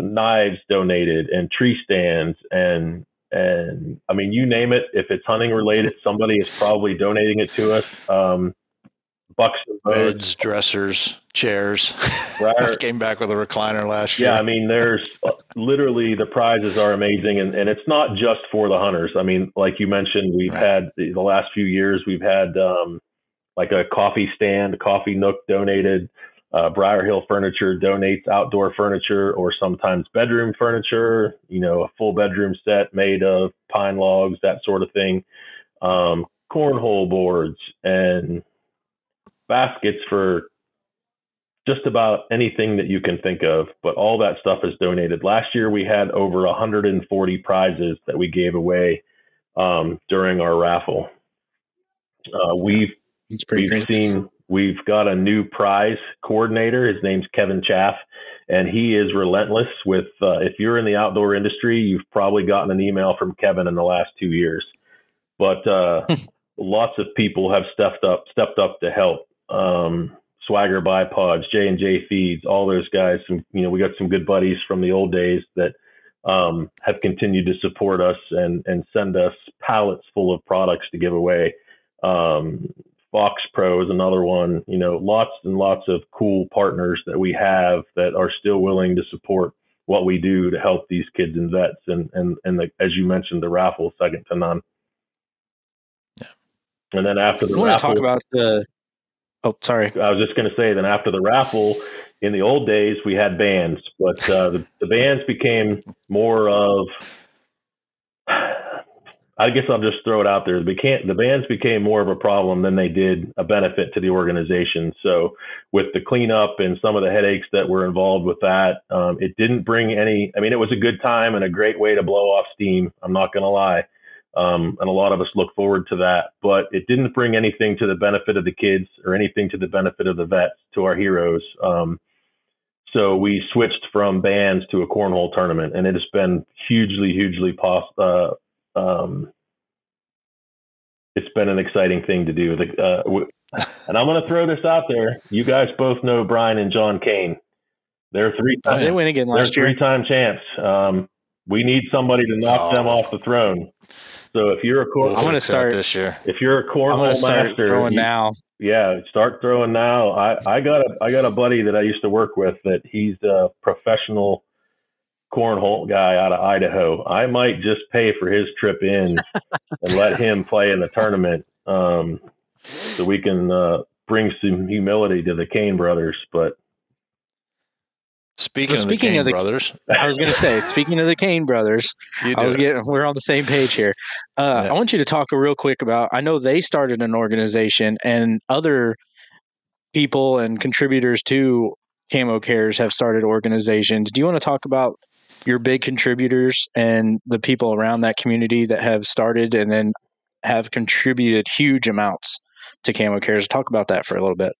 knives donated and tree stands and and I mean you name it. If it's hunting related, somebody is probably donating it to us. Um, Buxton beds, dressers, chairs. Right. <laughs> Came back with a recliner last year. Yeah, I mean, there's uh, literally the prizes are amazing, and, and it's not just for the hunters. I mean, like you mentioned, we've right. had the, the, last few years, we've had um, like a coffee stand, a coffee nook donated. Uh, Briar Hill Furniture donates outdoor furniture or sometimes bedroom furniture, you know, a full bedroom set made of pine logs, that sort of thing. Um, cornhole boards and baskets for just about anything that you can think of, but all that stuff is donated. Last year we had over 140 prizes that we gave away um, during our raffle. Uh, we've we've seen we've got a new prize coordinator. His name's Kevin Chaff, and he is relentless. With uh, if you're in the outdoor industry, you've probably gotten an email from Kevin in the last two years. But uh, lots of people have stepped up stepped up to help. Um, Swagger bipods, J and J feeds, all those guys. Some, you know, we got some good buddies from the old days that um, have continued to support us and and send us pallets full of products to give away. Um, Fox Pro is another one. You know, lots and lots of cool partners that we have that are still willing to support what we do to help these kids and vets. And and and the, as you mentioned, the raffle second to none. Yeah. And then after the I want to talk about the Oh, sorry. I was just going to say, then after the raffle, in the old days, we had bands, but uh, the, the bands became more of, I guess I'll just throw it out there. The, the bands became more of a problem than they did a benefit to the organization. So, with the cleanup and some of the headaches that were involved with that, um, it didn't bring any. I mean, it was a good time and a great way to blow off steam. I'm not going to lie. Um, and a lot of us look forward to that. But it didn't bring anything to the benefit of the kids or anything to the benefit of the vets, to our heroes. Um, so we switched from bands to a cornhole tournament, and it has been hugely, hugely pos- uh, um, it's been an exciting thing to do. The, uh, <laughs> and I'm going to throw this out there. You guys both know Brian and John Kane. They're three. Oh, they win again last year. Three-time champs. Um, we need somebody to knock oh. them off the throne. So if you're a core, I'm going to start this year. If you're a core, I'm going to start master, throwing you, now. Yeah, start throwing now. I, I got a I got a buddy that I used to work with that he's a professional cornhole guy out of Idaho. I might just pay for his trip in and let <laughs> him play in the tournament, um, so we can uh, bring some humility to the Kane brothers. But Speaking, well, speaking of the, of the brothers, I was going to say, speaking of the Kane brothers, I was getting, we're on the same page here. Uh, yeah. I want you to talk real quick about, I know they started an organization and other people and contributors to Camo Cares have started organizations. Do you want to talk about your big contributors and the people around that community that have started and then have contributed huge amounts to Camo Cares? Talk about that for a little bit.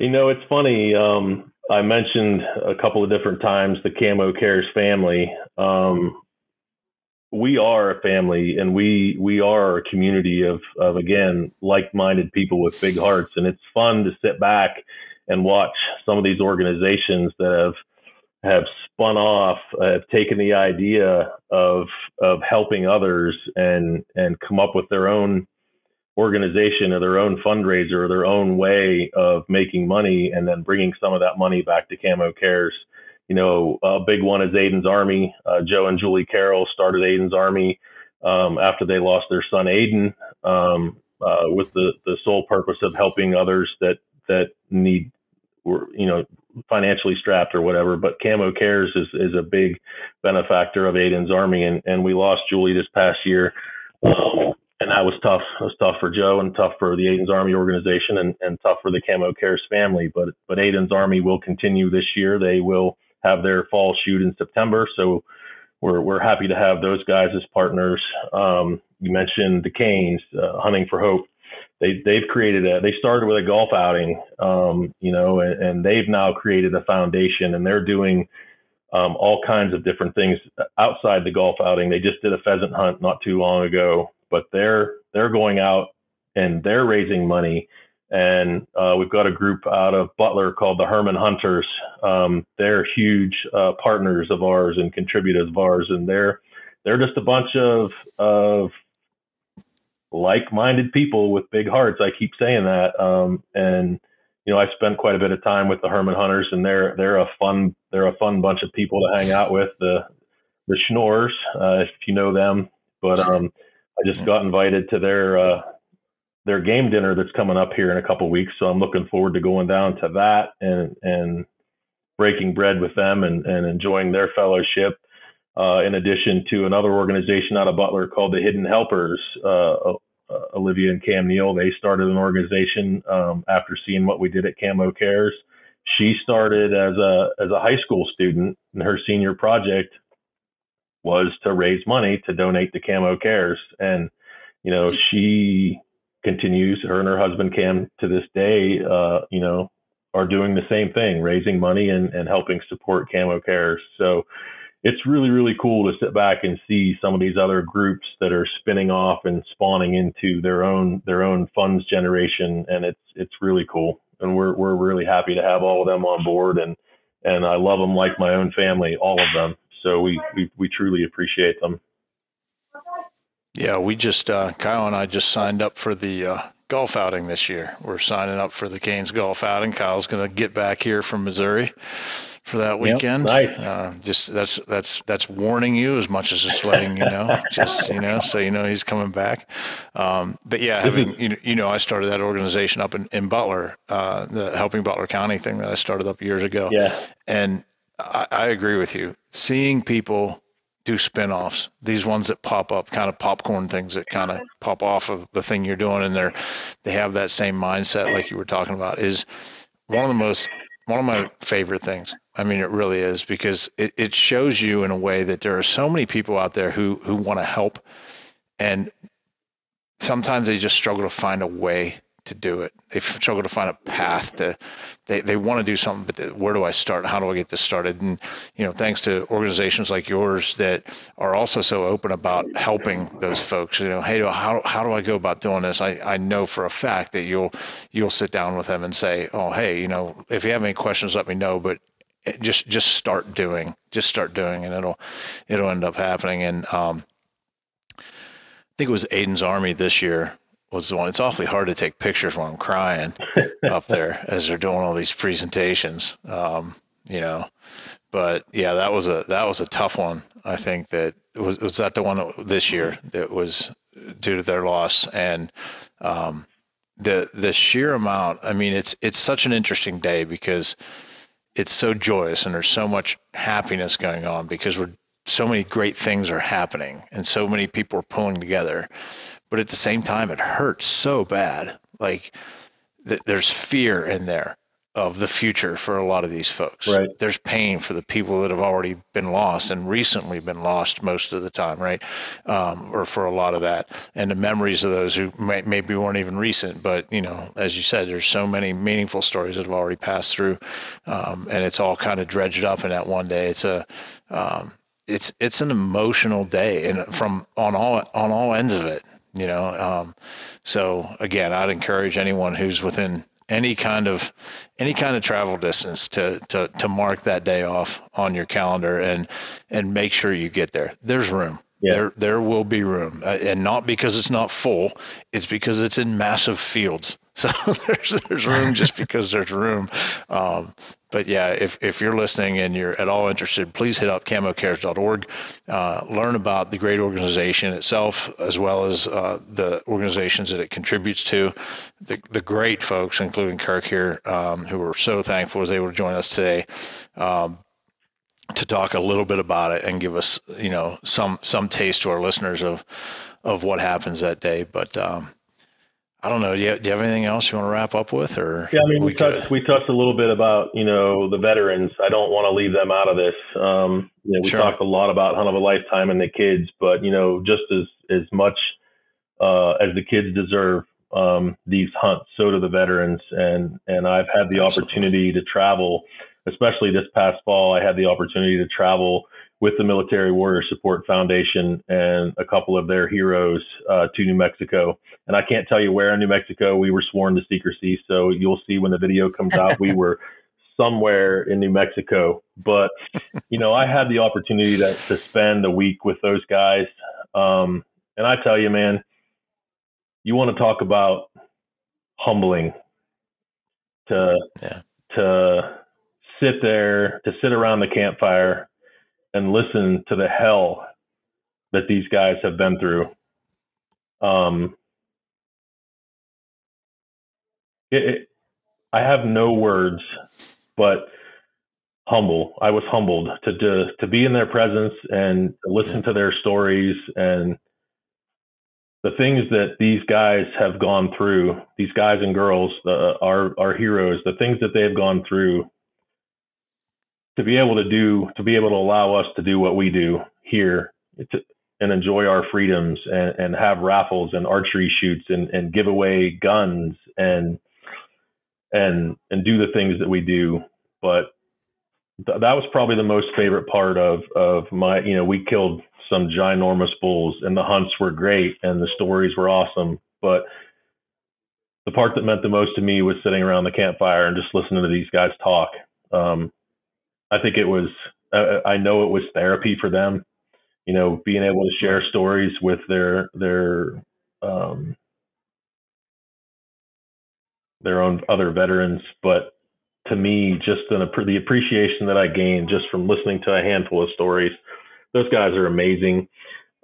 You know, it's funny. Um, I mentioned a couple of different times the Camo Cares family. Um, we are a family, and we we are a community of of again like-minded people with big hearts, and it's fun to sit back and watch some of these organizations that have have spun off, have taken the idea of of helping others and and come up with their own organization or their own fundraiser or their own way of making money and then bringing some of that money back to Camo Cares. You know, a big one is Aiden's Army. Uh, Joe and Julie Carroll started Aiden's Army um, after they lost their son Aiden, um, uh, with the, the sole purpose of helping others that that need were you know financially strapped or whatever. But Camo Cares is is a big benefactor of Aiden's Army, and and we lost Julie this past year. Um, and that was tough. It was tough for Joe and tough for the Aiden's Army organization and, and tough for the Camo Cares family. But but Aiden's Army will continue this year. They will have their fall shoot in September. So we're we're happy to have those guys as partners. Um, you mentioned the Kanes, uh, Hunting for Hope. They they've created a. They started with a golf outing, um, you know, and, and they've now created a foundation, and they're doing. Um, all kinds of different things outside the golf outing. They just did a pheasant hunt not too long ago but they're they're going out and they're raising money. And uh, we've got a group out of Butler called the Herman Hunters. Um, they're huge uh, partners of ours and contributors of ours, and they're they're just a bunch of of like-minded people with big hearts. I keep saying that, um, and you know, I spent quite a bit of time with the Herman Hunters, and they're they're a fun they're a fun bunch of people to hang out with. The the Schnorrs, uh, if you know them, but um, I just got invited to their uh, their game dinner that's coming up here in a couple weeks, so I'm looking forward to going down to that and and breaking bread with them and, and enjoying their fellowship. Uh, in addition to another organization out of Butler called the Hidden Helpers, uh, uh, Olivia and Cam Neal. They started an organization um, after seeing what we did at Camo Cares. She started as a as a high school student, and her senior project was to raise money to donate to Camo Cares. And you know, she continues. Her and her husband Cam to this day, uh, you know, are doing the same thing, raising money and, and helping support Camo Cares. So it's really really cool to sit back and see some of these other groups that are spinning off and spawning into their own their own funds generation and it's it's really cool. And we're we're really happy to have all of them on board and and I love them like my own family all of them. So we we, we truly appreciate them. Yeah we just uh, Kyle and I just signed up for the uh, golf outing this year we're signing up for the Kanes golf outing Kyle's going to get back here from Missouri for that weekend. Yep, nice. Uh, just that's that's that's warning you as much as it's letting you know. <laughs> just you know, so you know he's coming back. Um, but yeah, having you know, you know, I started that organization up in, in Butler, uh, the Helping Butler County thing that I started up years ago. Yeah, and I, I agree with you. Seeing people do spin-offs these ones that pop up kind of popcorn things that kind of pop off of the thing you're doing and they're they have that same mindset like you were talking about is one of the most one of my favorite things. I mean, it really is because it, it shows you in a way that there are so many people out there who who want to help, and sometimes they just struggle to find a way to do it. They struggle to find a path to. They they want to do something, but the, where do I start? How do I get this started? And you know, thanks to organizations like yours that are also so open about helping those folks. You know, hey, how how do I go about doing this? I I know for a fact that you'll you'll sit down with them and say, oh, hey, you know, if you have any questions, let me know. But just just start doing, just start doing, and it'll it'll end up happening. And um, I think it was Aiden's Army this year was the one. It's awfully hard to take pictures when I'm crying <laughs> up there as they're doing all these presentations. Um, you know, but yeah, that was a that was a tough one. I think that was was that the one this year that was due to their loss and um, the the sheer amount. I mean, it's it's such an interesting day because it's so joyous and there's so much happiness going on because we're so many great things are happening and so many people are pulling together but at the same time it hurts so bad. Like th- there's fear in there of the future for a lot of these folks. Right. There's pain for the people that have already been lost and recently been lost most of the time right? Um, or for a lot of that. And the memories of those who may, maybe weren't even recent but you know as you said there's so many meaningful stories that have already passed through um, and it's all kind of dredged up in that one day. It's a um, it's it's an emotional day and from on all on all ends of it you know um, so again i'd encourage anyone who's within any kind of any kind of travel distance to to to mark that day off on your calendar and and make sure you get there. There's room yeah. there there will be room uh, and not because it's not full it's because it's in massive fields <laughs> so there's there's room just because there's room um, but yeah, if, if you're listening and you're at all interested, please hit up camocares.org. Uh, learn about the great organization itself, as well as uh, the organizations that it contributes to. The, the great folks, including Kirk here, um, who we're so thankful was able to join us today. Um, to talk a little bit about it and give us, you know, some some taste to our listeners of of what happens that day. But um, I don't know. Do you, do you have anything else you want to wrap up with, or yeah? I mean, we, we touched we touched a little bit about you know the veterans. I don't want to leave them out of this. Um, you know, we sure. talked a lot about Hunt of a Lifetime and the kids, but you know, just as as much uh, as the kids deserve um, these hunts, so do the veterans. And and I've had the Absolutely. opportunity to travel, especially this past fall. I had the opportunity to travel with the Military Warrior Support Foundation and a couple of their heroes uh, to New Mexico. And I can't tell you where in New Mexico we were sworn to secrecy. So you'll see when the video comes out, we were <laughs> somewhere in New Mexico. But, you know, I had the opportunity to, to spend a week with those guys. Um, and I tell you, man, you want to talk about humbling. to Yeah. to sit there to sit around the campfire and listen to the hell that these guys have been through. Um, it, it, I have no words, but humble. I was humbled to to, to be in their presence and listen to their stories and the things that these guys have gone through. These guys and girls, the, our our heroes, the things that they have gone through. To be able to do, to be able to allow us to do what we do here, to, and enjoy our freedoms and, and have raffles and archery shoots and, and give away guns and and and do the things that we do. But th- that was probably the most favorite part of of my you know we killed some ginormous bulls and the hunts were great and the stories were awesome. But the part that meant the most to me was sitting around the campfire and just listening to these guys talk. Um, I think it was uh, I know it was therapy for them you know, being able to share stories with their their um, their own other veterans. But to me, just an, the appreciation that I gained just from listening to a handful of stories, those guys are amazing.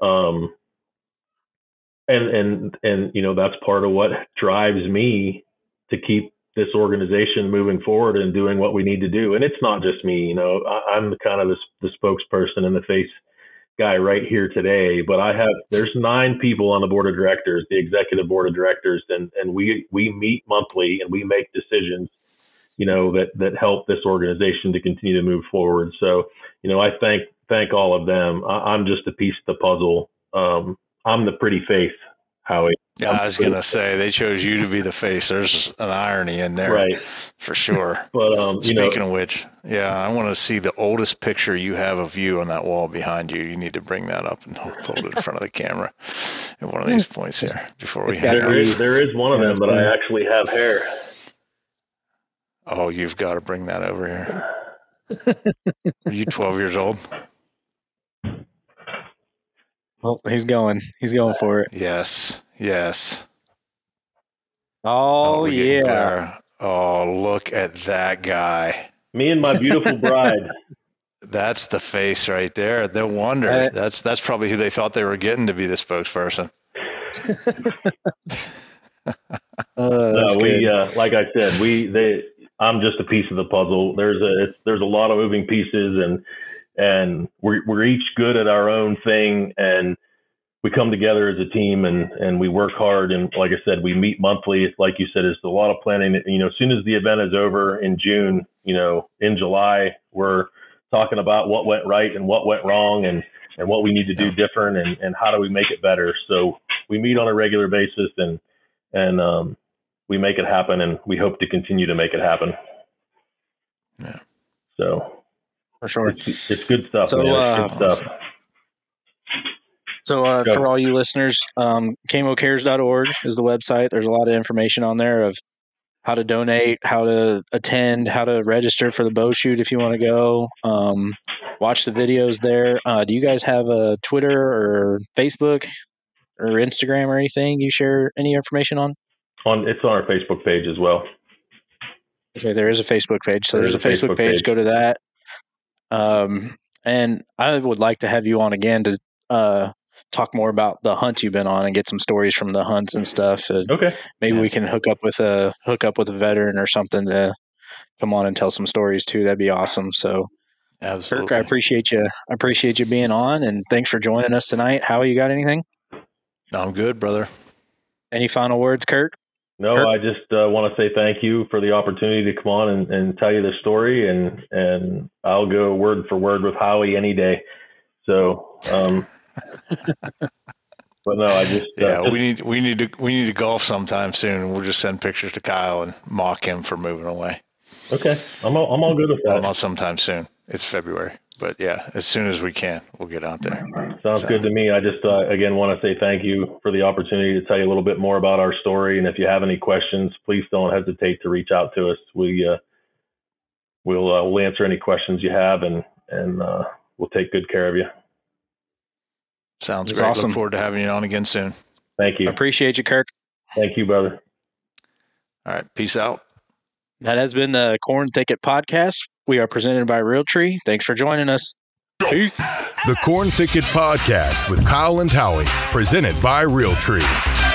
Um, and and and you know that's part of what drives me to keep this organization moving forward and doing what we need to do. And it's not just me, you know, I, I'm kind of the, the spokesperson and the face guy right here today, but I have there's nine people on the board of directors, the executive board of directors, and and we we meet monthly and we make decisions, you know, that that help this organization to continue to move forward. So, you know, I thank thank all of them. I, am just a piece of the puzzle. Um, I'm the pretty face, Howie. Yeah, I was gonna say they chose you to be the face. There's an irony in there, right? For sure. <laughs> but um, speaking know, of which, yeah, I want to see the oldest picture you have of you on that wall behind you. You need to bring that up and hold it in front of the camera at one of these <laughs> points here before we. There is, there is one of them, but I actually have hair. Oh, you've got to bring that over here. <laughs> Are you 12 years old? Well, he's going. He's going for it. Yes. Yes. Oh, oh yeah. There. Oh, look at that guy. Me and my beautiful <laughs> bride. That's the face right there. No wonder. Uh, that's that's probably who they thought they were getting to be the spokesperson. <laughs> <laughs> uh, no, we uh, like I said, we they. I'm just a piece of the puzzle. There's a there's a lot of moving pieces, and and we're we're each good at our own thing, and we come together as a team and and we work hard. And like I said we meet monthly. Like you said it's a lot of planning. You know as soon as the event is over in June you know in July we're talking about what went right and what went wrong and and what we need to do different and and how do we make it better. So we meet on a regular basis and and um we make it happen and we hope to continue to make it happen. Yeah. So for sure. it's, it's good stuff so, uh, good stuff so uh, for all you listeners, um, camocares.org is the website. There's a lot of information on there of how to donate, how to attend, how to register for the bow shoot if you want to go. Um, watch the videos there. Uh, do you guys have a Twitter or Facebook or Instagram or anything you share any information on? On it's on our Facebook page as well. Okay, there is a Facebook page. So there's, there's a Facebook, Facebook page. page. Go to that. Um, and I would like to have you on again to uh, talk more about the hunt you've been on and get some stories from the hunts and stuff. And okay. Maybe yeah. we can hook up with a hook up with a veteran or something to come on and tell some stories too. That'd be awesome. So Absolutely. Kirk, I appreciate you. I appreciate you being on and thanks for joining us tonight. How you got anything? I'm good, brother. Any final words, Kurt? No, Kirk? I just uh, want to say thank you for the opportunity to come on and, and tell you the story, and and I'll go word for word with Howie any day. So um, but no, I just uh, yeah. Just, we need we need to we need to golf sometime soon. We'll just send pictures to Kyle and mock him for moving away. Okay, I'm all, I'm all good with that. Not sometime soon. It's February, but yeah, as soon as we can, we'll get out there. Sounds so. good to me. I just uh, again want to say thank you for the opportunity to tell you a little bit more about our story. And if you have any questions, please don't hesitate to reach out to us. We uh, we'll uh, we'll answer any questions you have, and and uh, we'll take good care of you. Sounds great. Awesome. Look forward to having you on again soon. Thank you. Appreciate you, Kirk. Thank you, brother. All right. Peace out. That has been the Corn Thicket Podcast. We are presented by Realtree. Thanks for joining us. Peace. The Corn Thicket Podcast with Kyle and Howie, presented by Realtree.